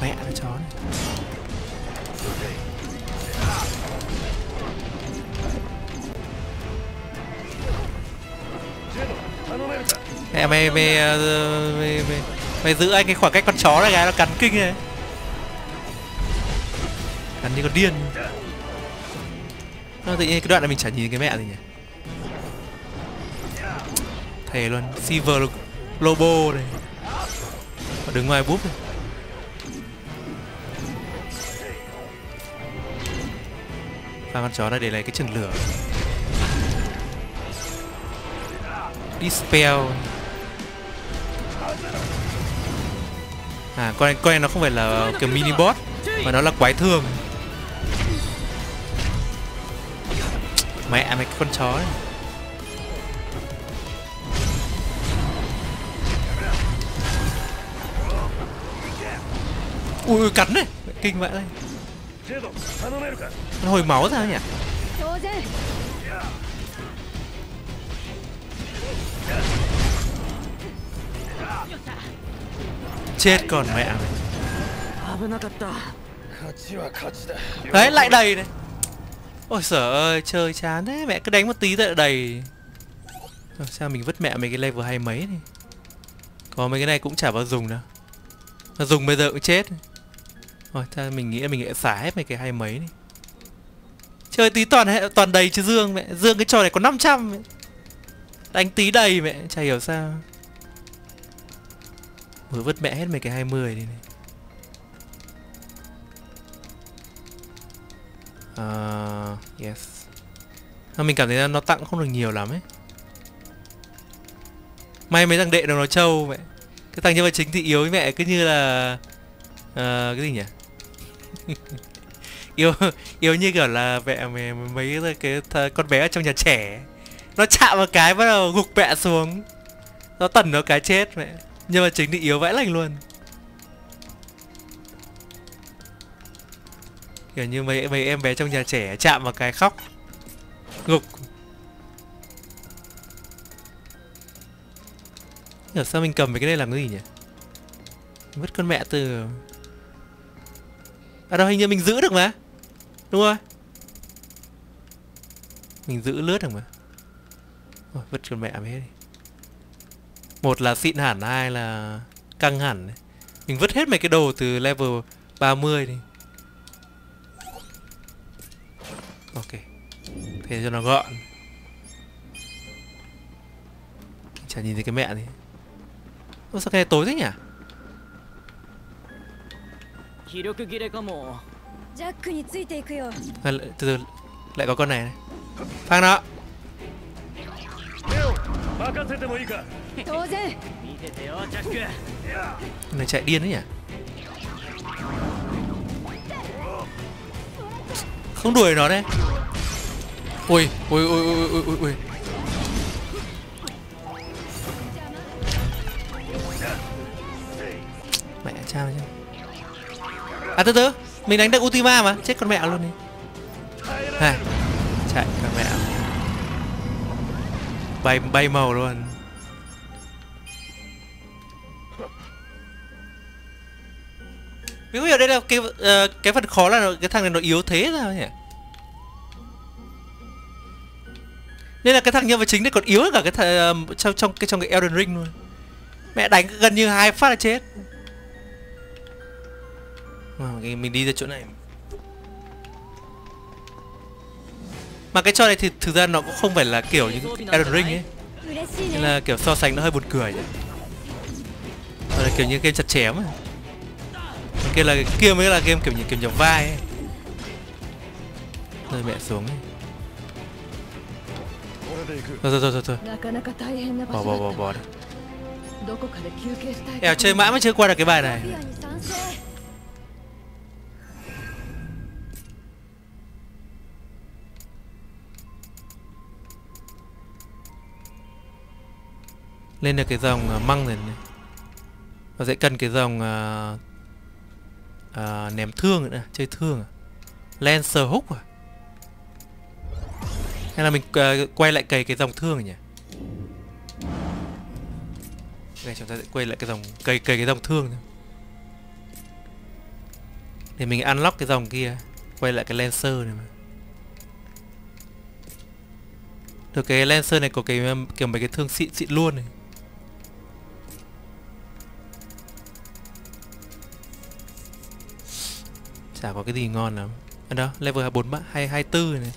mẹ nó chó. Mày mày mày, mày mày mày giữ anh cái khoảng cách con chó này gái nó cắn kinh này cắn như con điên. Ờ, tự nhiên cái đoạn này mình chả nhìn cái mẹ gì nhỉ? Thề luôn silver lobo này. Mà đứng ngoài búp này. và con chó này để lấy cái chừng lửa. Dispel. À con này, con này nó không phải là kiểu mini boss Mà nó là quái thường. Mẹ à, mày cái con chó này Ui, ui cắn đấy Kinh vậy đây hồi máu ra nhỉ? Chết còn mẹ. Đấy lại đầy này. Ôi sở ơi chơi chán thế. Mẹ cứ đánh một tí thôi đầy. Rồi, Sao mình vứt mẹ mấy cái level hai mấy này? Có mấy cái này cũng chả bao dùng đâu. Mà dùng bây giờ cũng chết. Rồi ta mình nghĩ mình sẽ xả hết mấy cái hai mấy này. Chơi tí toàn hệ toàn đầy chứ Dương mẹ. Dương cái trò này có 500 mẹ. Đánh tí đầy mẹ Chả hiểu sao vừa vứt mẹ hết mấy cái 20 đi này. Uh, yes. À, mình cảm thấy là nó tặng không được nhiều lắm ấy. May mấy thằng đệ nó nó trâu mẹ cái thằng nhân vật chính thì yếu với mẹ cứ như là uh, cái gì nhỉ? [laughs] Yếu yếu như kiểu là mẹ mày mấy cái, cái th- con bé ở trong nhà trẻ nó chạm vào cái bắt đầu gục mẹ xuống. Nó tẩn nó cái chết mẹ nhưng mà chính thì yếu vãi lành luôn. Kiểu như mấy mấy em bé trong nhà trẻ chạm vào cái khóc gục hiểu sao mình cầm mấy cái này làm cái gì nhỉ? Vứt con mẹ từ à đâu hình như mình giữ được mà. Đúng rồi. Mình giữ lướt được mà. Ôi, vứt con mẹ hết đi. một là xịn hẳn hai là căng hẳn mình vứt hết mấy cái đồ từ level 30 đi ok thế cho nó gọn chả nhìn thấy cái mẹ gì Ôi sao cái này tối thế nhỉ 気力切れかもジャックについていくよ à, lại- từ từ lại có con này này phang nó này chạy điên đấy nhỉ? Không đuổi nó đấy. Ui ui ui ui ui ui ui. Mẹ cha chứ à từ từ. Mình đánh được ultima mà. Chết con mẹ luôn đi. Này chạy con mẹ bay bay màu luôn Mình không hiểu đây là cái uh, cái phần khó là nó- cái thằng này nó yếu thế sao nhỉ? Nên là cái thằng nhân vật chính này còn yếu hơn cả cái thằng, uh, trong trong cái trong cái Elden Ring luôn. mẹ đánh gần như hai phát là chết ờ, mình đi ra chỗ này mà cái trò này thì thực ra nó cũng không phải là kiểu những Elden Ring ấy nên là kiểu so sánh nó hơi buồn cười nhỉ là kiểu như game chặt chém ấy. Kia là kia mới là game kiểu như kiểu nhập vai ấy. Rồi mẹ xuống ấy. Thôi thôi thôi thôi Bỏ bỏ bỏ bỏ Eo, chơi mãi mới chưa qua được cái bài này Lên được cái dòng à, măng rồi này. Và sẽ cần cái dòng uh, uh, ném thương nữa Chơi thương à. Lancer hook à? Hay là mình uh, quay lại cày cái dòng thương nhỉ? Đây chúng ta sẽ quay lại cái dòng cày cày cái dòng thương thôi. Để mình unlock cái dòng kia Quay lại cái Lancer này mà. Được cái Lancer này có cái kiểu mấy cái thương xịn xịn luôn này. Chả có cái gì ngon lắm. À, Đó level 4 hay 24 này.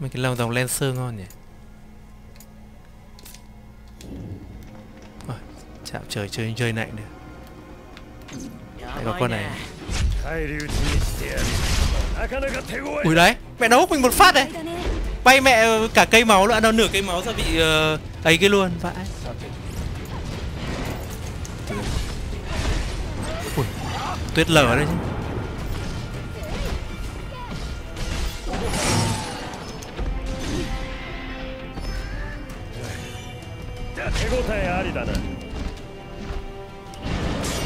Mấy cái lòng dòng Lancer ngon nhỉ? Rồi, chạm trời chơi chơi này nữa Đấy có con này. Ui đấy, mẹ nó hút mình một phát đấy. Bay mẹ cả cây máu nữa, à, nó nửa cây cây máu ra bị uh, ấy cái luôn, vãi. tuyết lở đấy chứ.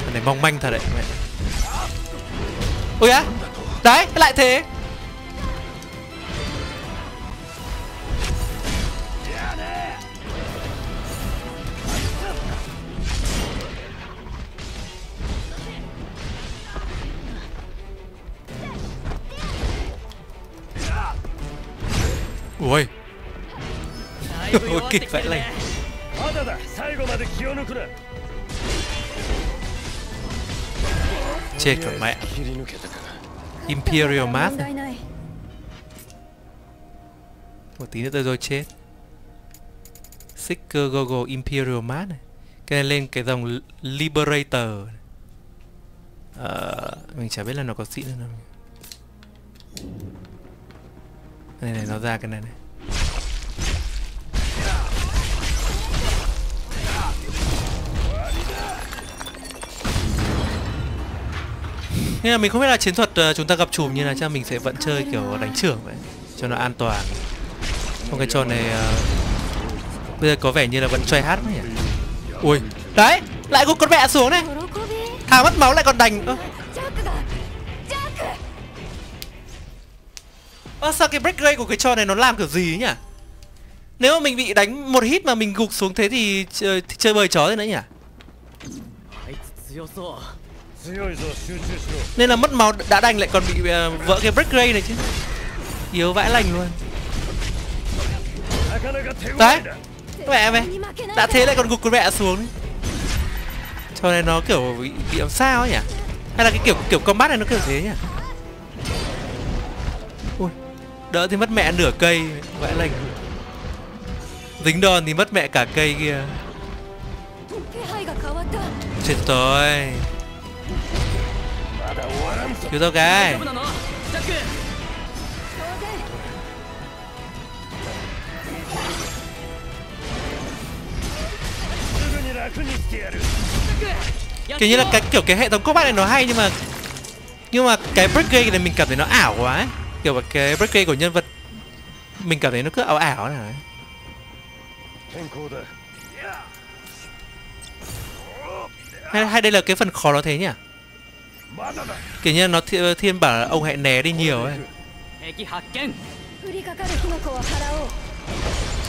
Cái này mong manh thật đấy, mẹ. Ôi á, Đấy lại thế. Ui. [laughs] Kịp vậy lên. Chết rồi mẹ. Imperial Math. Một tí nữa tôi rồi chết. Sicker Goggle Imperial Math này. Cái này lên cái dòng Liberator uh, Mình chả biết là nó có xịn nữa không. Này này nó ra cái này này. Nên là mình không biết là chiến thuật ờ, chúng ta gặp chùm như là chắc mình sẽ vẫn chơi kiểu đánh trưởng vậy Cho nó an toàn. Không cái trò này uh, Bây giờ có vẻ như là vẫn chơi hát nhỉ? Ui Đấy Lại có con mẹ xuống này. Thả mất máu lại còn đành Ơ. Ơ sao cái break rate của cái trò này nó làm kiểu gì ấy nhỉ? Nếu mà mình bị đánh một hit mà mình gục xuống thế thì chơi, thì chơi bời chó thế nữa nhỉ? Nên là mất máu đã đành lại còn bị uh, vỡ cái break rate này chứ. Yếu vãi lành luôn. Đấy. Mẹ mày. Đã thế lại còn gục con mẹ xuống. Trò này nó kiểu bị, bị làm sao ấy nhỉ? Hay là cái kiểu kiểu combat này nó kiểu thế nhỉ? Đỡ thì mất mẹ nửa cây, Vãi lành Dính đòn thì mất mẹ cả cây kia. Chết rồi. Cứu tao cái. Kiểu như là cái kiểu cái hệ thống combat này nó hay nhưng mà Nhưng mà cái break game này mình cảm thấy nó ảo quá ấy kiểu cái break của nhân vật mình cảm thấy nó cứ ảo ảo này. Hay, hay đây là cái phần khó nó thế nhỉ? Kiểu như nó thiên, thiên bảo ông hãy né đi nhiều ấy.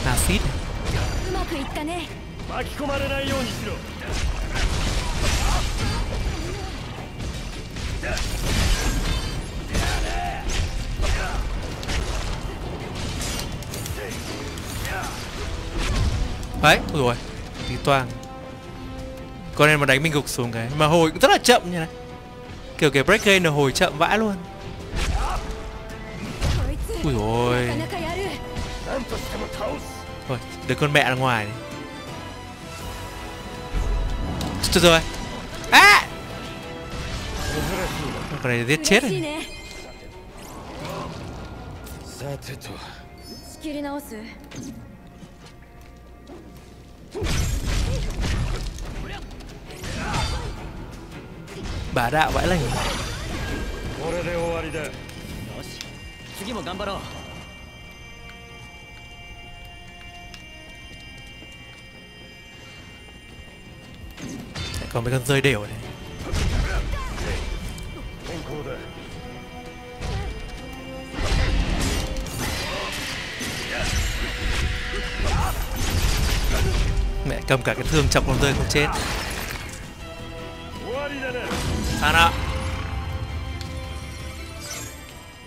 À, Acid đấy, thôi rồi. Tí toàn. Con này mà đánh mình gục xuống cái. Mà hồi cũng rất là chậm như này. Kiểu cái break game là hồi chậm vãi luôn. Ui rồi thôi đứa con mẹ ra ngoài này chết rồi á! À! con này giết chết rồi. Bà đạo vãi lành. Còn mấy con rơi đều này. mẹ cầm cả cái thương chọc con rơi không chết. Sana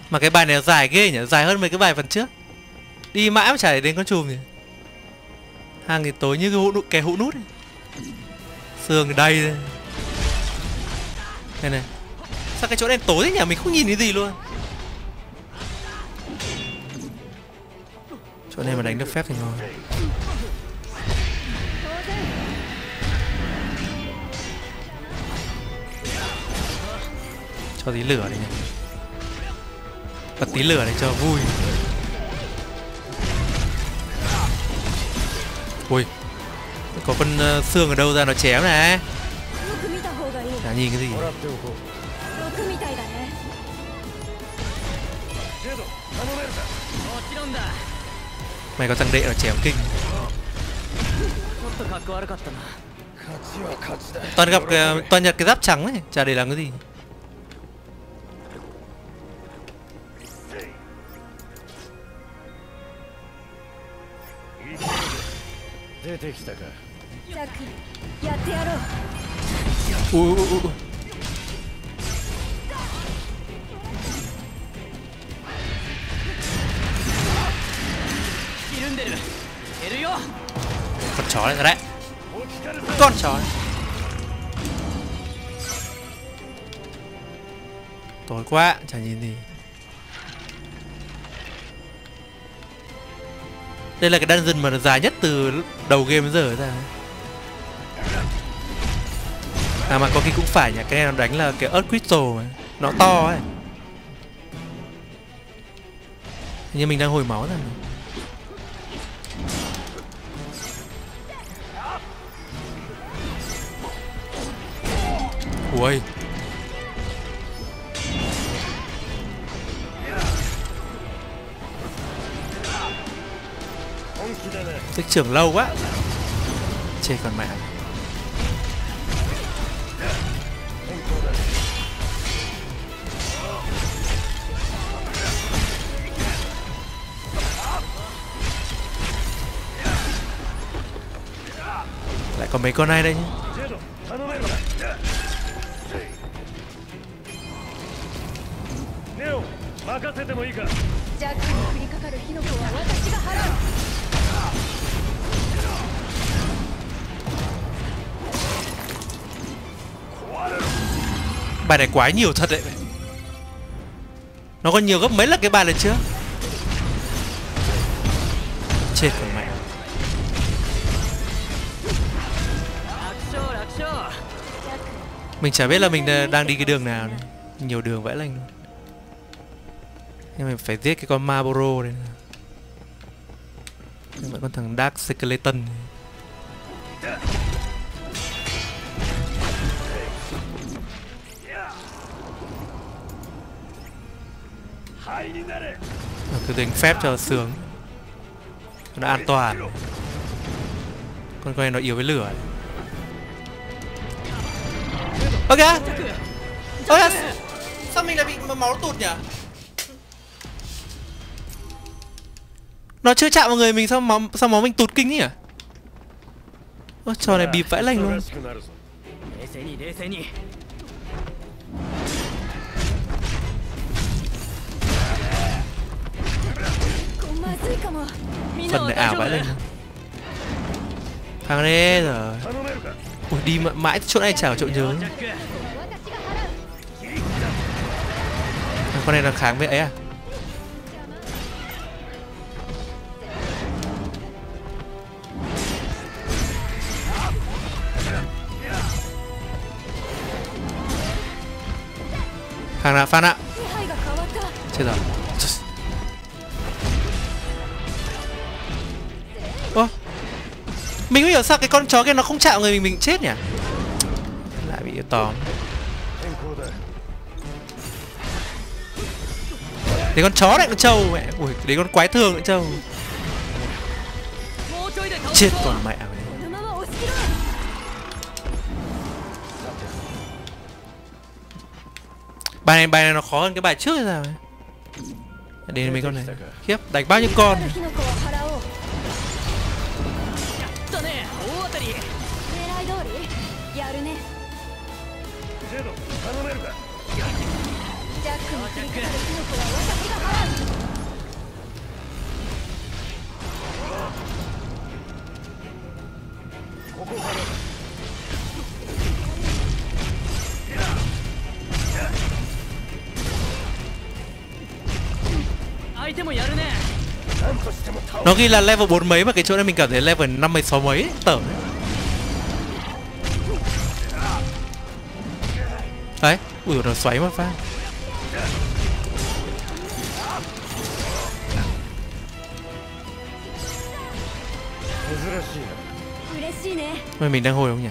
Mà cái bài này dài ghê nhỉ? Dài hơn mấy cái bài phần trước. Đi mãi mà chả để đến con chùm nhỉ? Hàng thì tối như cái hũ, cái hũ nút ấy. Sương đầy đây. Này này. Sao cái chỗ đen tối thế nhỉ? Mình không nhìn thấy gì luôn. Chỗ này mà đánh được phép thì ngon. Cho tí lửa đi nhỉ? Bật tí lửa để cho vui. Ui, Có con ờ, xương ở đâu ra nó chém này? Chả nhìn cái gì. Mày có thằng đệ nó chém kinh. Toàn gặp ờ, toàn nhặt cái giáp trắng ấy, Chả để làm cái gì. 出てきたかジャックやってやろう Ui, ui, ui, ui. ひるんでるいけるよ Con chó này rồi đấy お疲れさ Con chó này Tối quá, chả nhìn gì Đây là cái dungeon mà nó dài nhất từ đầu game đến giờ ra À mà có khi cũng phải nhỉ, cái này nó đánh là cái Earth Crystal mà Nó to ấy. Nhưng mình đang hồi máu rồi mà. Ui. Tích trưởng lâu quá Chê còn mẹ 変更だ Lại có mấy con này đây nhá ジェド頼めるかネオ任せてもいいかジャックに降りかかる火の粉は私が払う Bài này quá nhiều thật đấy. Nó còn nhiều gấp mấy lần cái bài này chưa? Chết rồi mẹ. Mình chả biết là mình ờ, đang đi cái đường nào này. Nhiều đường vãi lành Nhưng mình phải giết cái con Marlboro này. Nhưng mà con thằng Dark Skeleton này. Cứ đánh phép cho sướng. Nó an toàn. Con con này nó yếu với lửa. Ok. Ok. Sao mình lại bị máu tụt nhỉ? Nó chưa chạm vào người mình sao máu sao máu mình tụt kinh nhỉ? Ơ, trò này bịp vãi lành 人 luôn Phần này ảo vãi lên Thằng đấy rồi. Ủa đi mãi chỗ này chả ở chỗ nhớ. Con này là kháng với ấy à? Thằng nào fan ạ? Chết rồi. Ôi. Mình không hiểu sao cái con chó kia nó không chạm người mình mình chết nhỉ? Lại bị tóm. Đấy con chó này con trâu, mẹ. Ui đấy con quái thường con trâu. Chết toàn mẹ Bài này bài này nó khó hơn cái bài trước hay sao ấy? Đến mấy con này. Khiếp, đánh bao nhiêu con Nó ghi là level 4 mấy mà cái chỗ này mình cảm thấy level 56 mấy Tởm. Đấy, Ui, nó xoáy mà phát Mày mình đang hồi không nhỉ?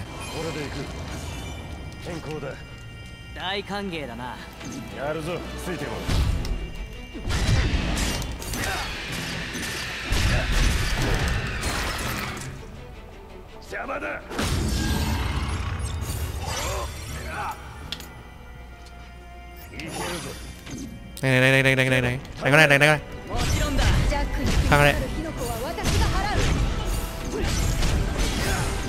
Này này này này này này này này. Này này này này con này. Thằng này.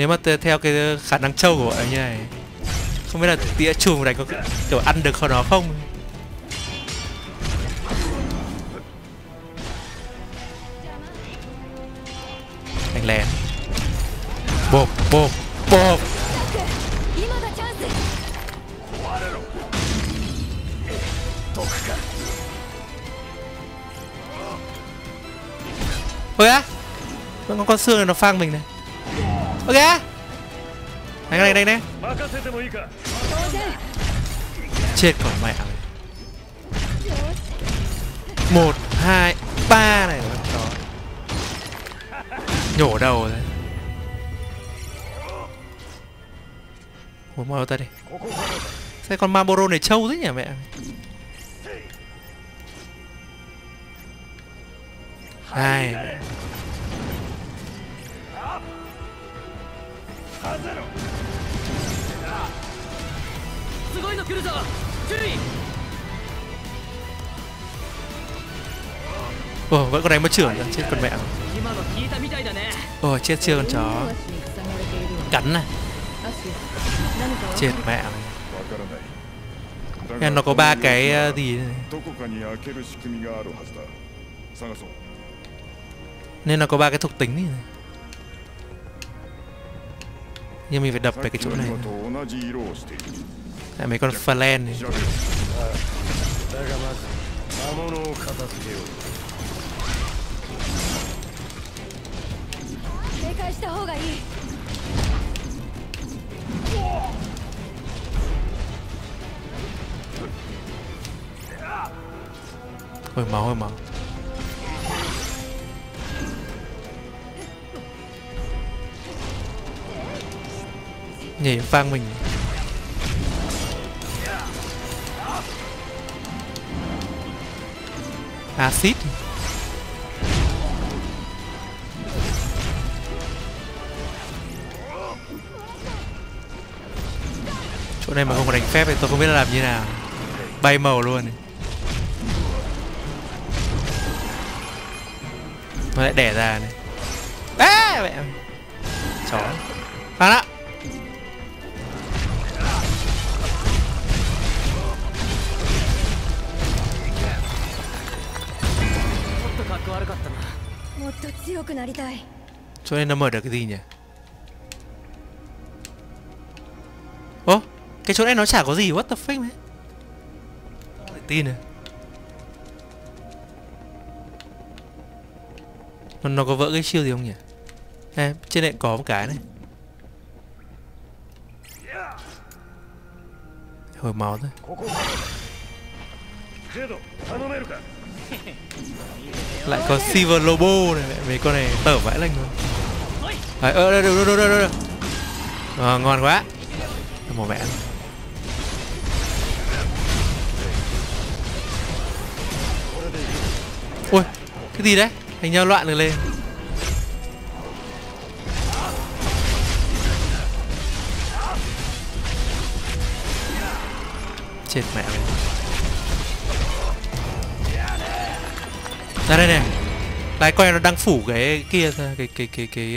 nếu mà theo cái khả năng trâu của bạn như này, không biết là tía trùm này có kiểu ăn được nó không? Anh lèn bộp bộp bộp. Ôi á có con xương này nó phang mình này ok. Này này này này chết còn mẹ. Rồi một hai ba này. Đó nhổ đầu rồi. Ủa mau ta đi. Sao con Marlboro này trâu thế nhỉ mẹ? Hai. すごいの来るぞ注意 Ồ vẫn còn đánh một trưởng nữa Chết con mẹ 今の効いたみたいだね Ồ chết chưa con 足 chó に塞がれているわ Cắn này アシュ何かわか Chết る mẹ mày わからないだ Nghe が nó có ba cái uh, gì này. どこかに開ける仕組みがあるはずだ探そう Nên nó có ba cái thuộc tính này. nhưng mình phải đập về cái chỗ này lại mấy con Phalan này. Hồi máu, hồi máu Nhảy vang mình. Acid. Chỗ này mà không có đánh phép thì tôi không biết là làm như nào. Bay màu luôn. Nó lại đẻ ra này. Á mẹ. Chó. Phá đó. trời Chỗ này nó mở được cái gì nhỉ? Ô Cái chỗ này nó chả có gì What the fuck đấy? Không thể tin này nó, nó có vỡ cái chiêu gì không nhỉ? À, Trên này có một cái này. Hồi máu thôi lại có silver lobo này mấy con này tở vãi lên luôn. Đấy, ơ đâu đâu đâu đâu đâu ờ, ngon quá. Màu vẽ ôi, cái gì đấy? Hình nhau loạn được lên. Chết mẹ mày. Ra đây này. Lại coi nó đang phủ cái kia ra cái cái cái cái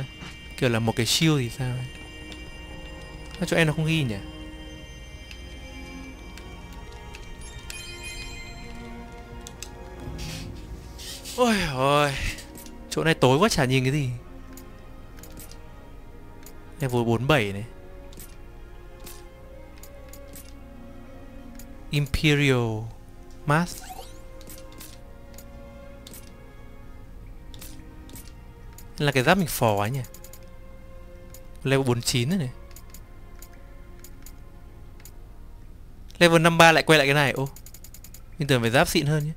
uh, kiểu là một cái shield thì sao. Sao chỗ em nó không ghi nhỉ? Ôi ôi chỗ này tối quá chả nhìn cái gì. Level 47 này. Imperial Mask. Là cái giáp mình phò ấy nhỉ? Level 49 này, này Level 53 lại quay lại cái này Ô. Mình tưởng phải giáp xịn hơn nhé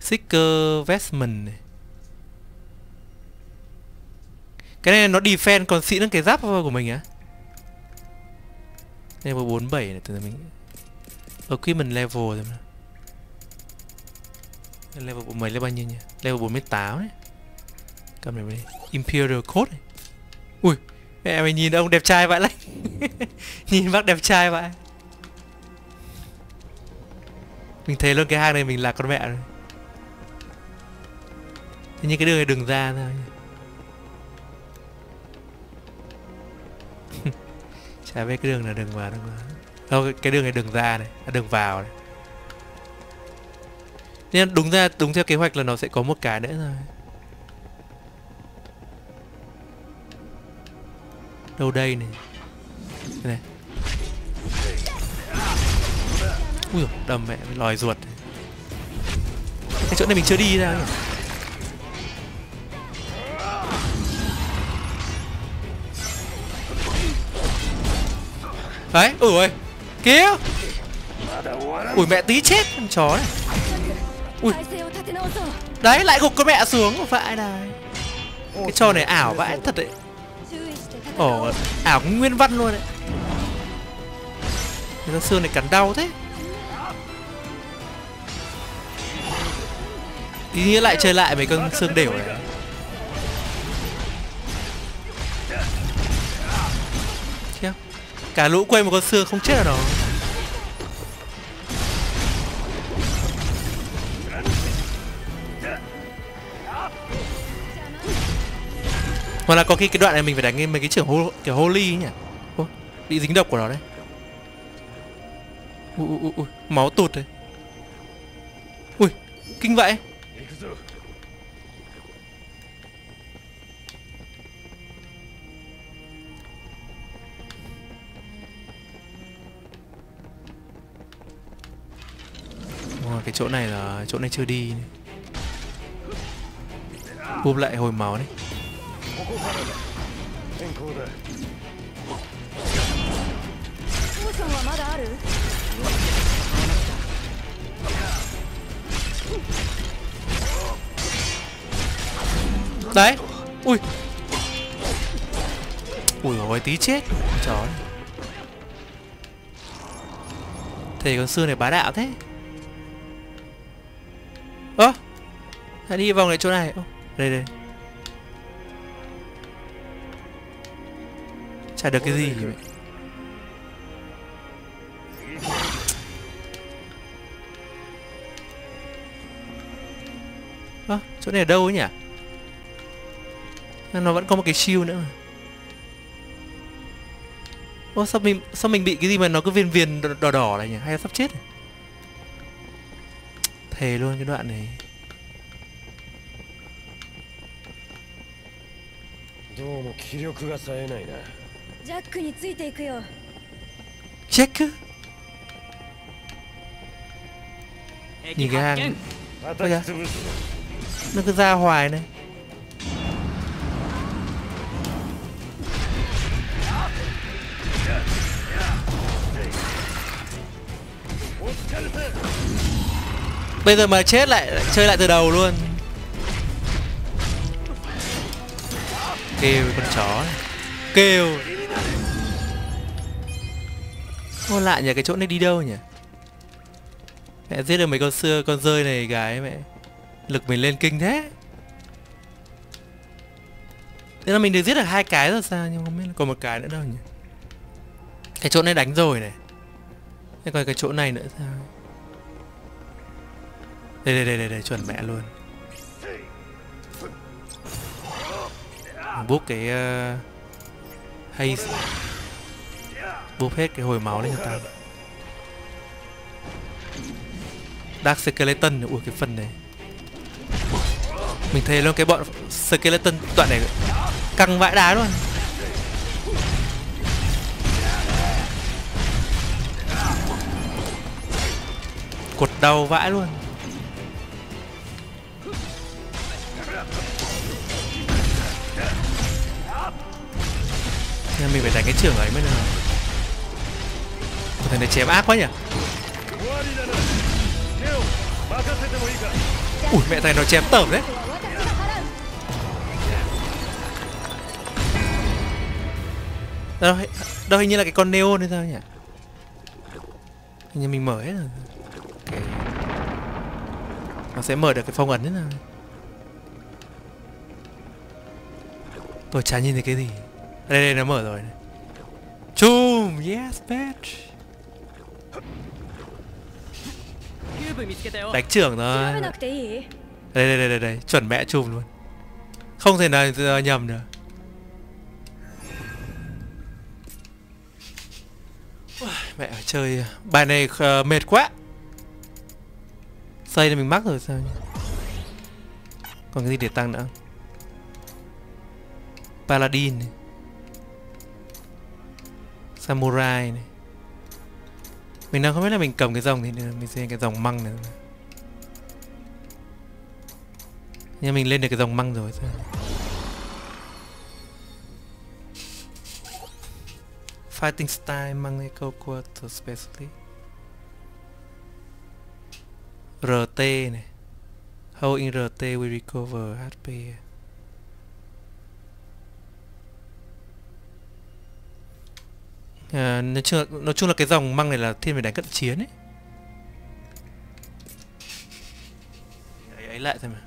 Seeker Vestment này. Cái này nó defend còn xịn hơn cái giáp của mình á. Level 47 này từ mình Equipment level rồi mà. Level 47 là bao nhiêu nhỉ? Level 48 đấy Cầm này đi Imperial Code này. Ui, Mẹ mày nhìn ông đẹp trai vậy lấy [laughs] Nhìn bác đẹp trai vậy. Mình thấy luôn cái hang này mình là con mẹ rồi. Thế nhưng cái đường này đừng ra thôi. [laughs] Chả biết cái đường là đừng vào đừng vào. Cái đường này đừng ra này à, đường Đừng vào này. Nên đúng ra, đúng theo kế hoạch là nó sẽ có một cái nữa rồi đâu đây này? Này. Ui dồi, đầm mẹ lòi ruột. Cái chỗ này mình chưa đi ra đấy ui ôi kia ui mẹ tí chết con chó này. Ui. Đấy lại gục con mẹ xuống vãi này. Cái trò này ảo vãi thật đấy. Ồ, ảo cũng nguyên văn luôn đấy. Cái con xương này cắn đau thế. Ý nghĩa lại chơi lại mấy con xương đều này. Cả lũ quay một con xương không chết ở đó Hoặc là có khi cái đoạn này mình phải đánh mấy cái trưởng kiểu holy ấy nhỉ? Ôi, bị dính độc của nó đấy. Ui, ui, ui, máu tụt đấy. Ui, kinh vậy. Cái chỗ này là chỗ này chưa đi. Búp lại hồi máu đấy. ここからだ変更だポーションはまだある Đấy Ui Ui ôi tí chết Chó này. Thầy con xương này bá đạo thế Ơ Hãy đi vòng lại chỗ này Ô, Đây đây Chả được cái gì vậy à, Chỗ này ở đâu ấy nhỉ Nó vẫn có một cái shield nữa mà Ô sao mình sao mình bị cái gì mà nó cứ viên viên đỏ đỏ này nhỉ? Hay là sắp chết này. Thề luôn cái đoạn này. ジャックについていくよ Check. 敵 Nhìn cái 発 hang 見 叩き潰すぞ nó cứ ra hoài này. お疲れさ Bây giờ mà chết lại lại chơi lại từ đầu luôn. Kêu con chó này. Kêu. Ô lạ nhỉ cái chỗ này đi đâu nhỉ? Mẹ giết được mấy con xưa con rơi này gái mẹ. Lực mình lên kinh thế. Thế là mình được giết được hai cái rồi sao nhưng không biết là còn một cái nữa đâu nhỉ? Cái chỗ này đánh rồi này. Thế còn cái chỗ này nữa sao? Đây đây đây đây, đây chuẩn mẹ luôn. Búp cái uh, hay búp hết cái hồi máu lên cho tao. Dark Skeleton ui, cái phần này. Mình thấy luôn cái bọn Skeleton đoạn này căng vãi đá luôn. Cột đau vãi luôn. Nên mình phải đánh cái trường ấy mới được thằng này chém ác quá nhỉ? Ui mẹ thằng nó chém tởm đấy. Đâu, đâu hình như là cái con Neo hay sao nhỉ? Hình như mình mở hết rồi. Nó sẽ mở được cái phong ấn thế nào? Tôi chả nhìn thấy cái gì. Đây đây nó mở rồi này. Chùm yes bitch. Đánh trưởng rồi Đây đây đây đây, đây. chuẩn mẹ chùm luôn Không thể nào nhầm được Mẹ chơi bài này ờ, mệt quá Xây là mình mắc rồi sao? Còn cái gì để tăng nữa Paladin này. Samurai này mình đang không biết là mình cầm cái dòng thì mình xem cái dòng măng này. Nhưng mình lên được cái dòng măng rồi, sao? Fighting style măng này, câu quarter specially RT này. How in RT we recover HP à, nói, chung, nói chung là cái dòng măng này là thiên về đánh cận chiến ấy. Ấy, ấy lại thôi mà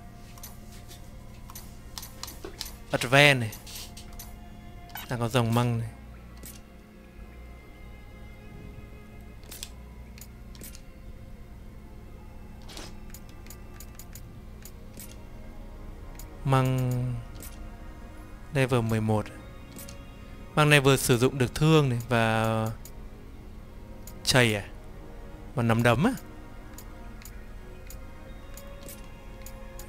Advance này. Đang có dòng măng này. Măng Level 11 Măng này vừa sử dụng được thương này Và Chày à? Và nắm đấm á?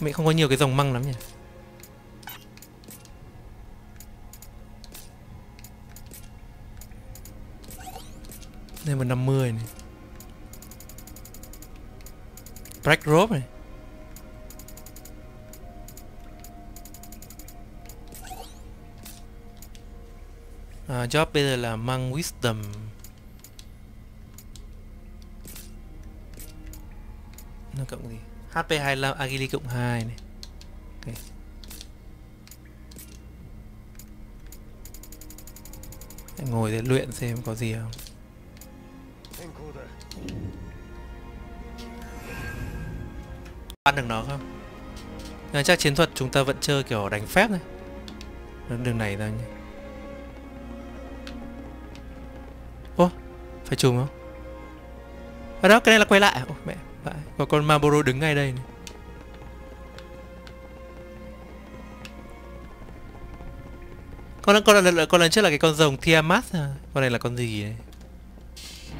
Mẹ không có nhiều cái dòng măng lắm nhỉ? Đây là 50 này. Black Rope này. à, job bây giờ là mang wisdom. Nó cộng gì? Hp 25 Agility cộng 2 này. Okay. ngồi để luyện xem có gì không. Ăn được nó không? À, chắc chiến thuật chúng ta vẫn chơi kiểu đánh phép này đường này ra nhỉ. Phải chùm không? Ở đó, cái này là quay lại. Ôi mẹ, vãi. Có con Marlboro đứng ngay đây này. Con con lần con lần trước là cái con rồng Tiamat à. Con này là con gì đấy?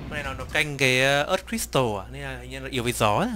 Con này nó nó canh cái ờ, ớt crystal à, nên là hình như là yếu với gió. À?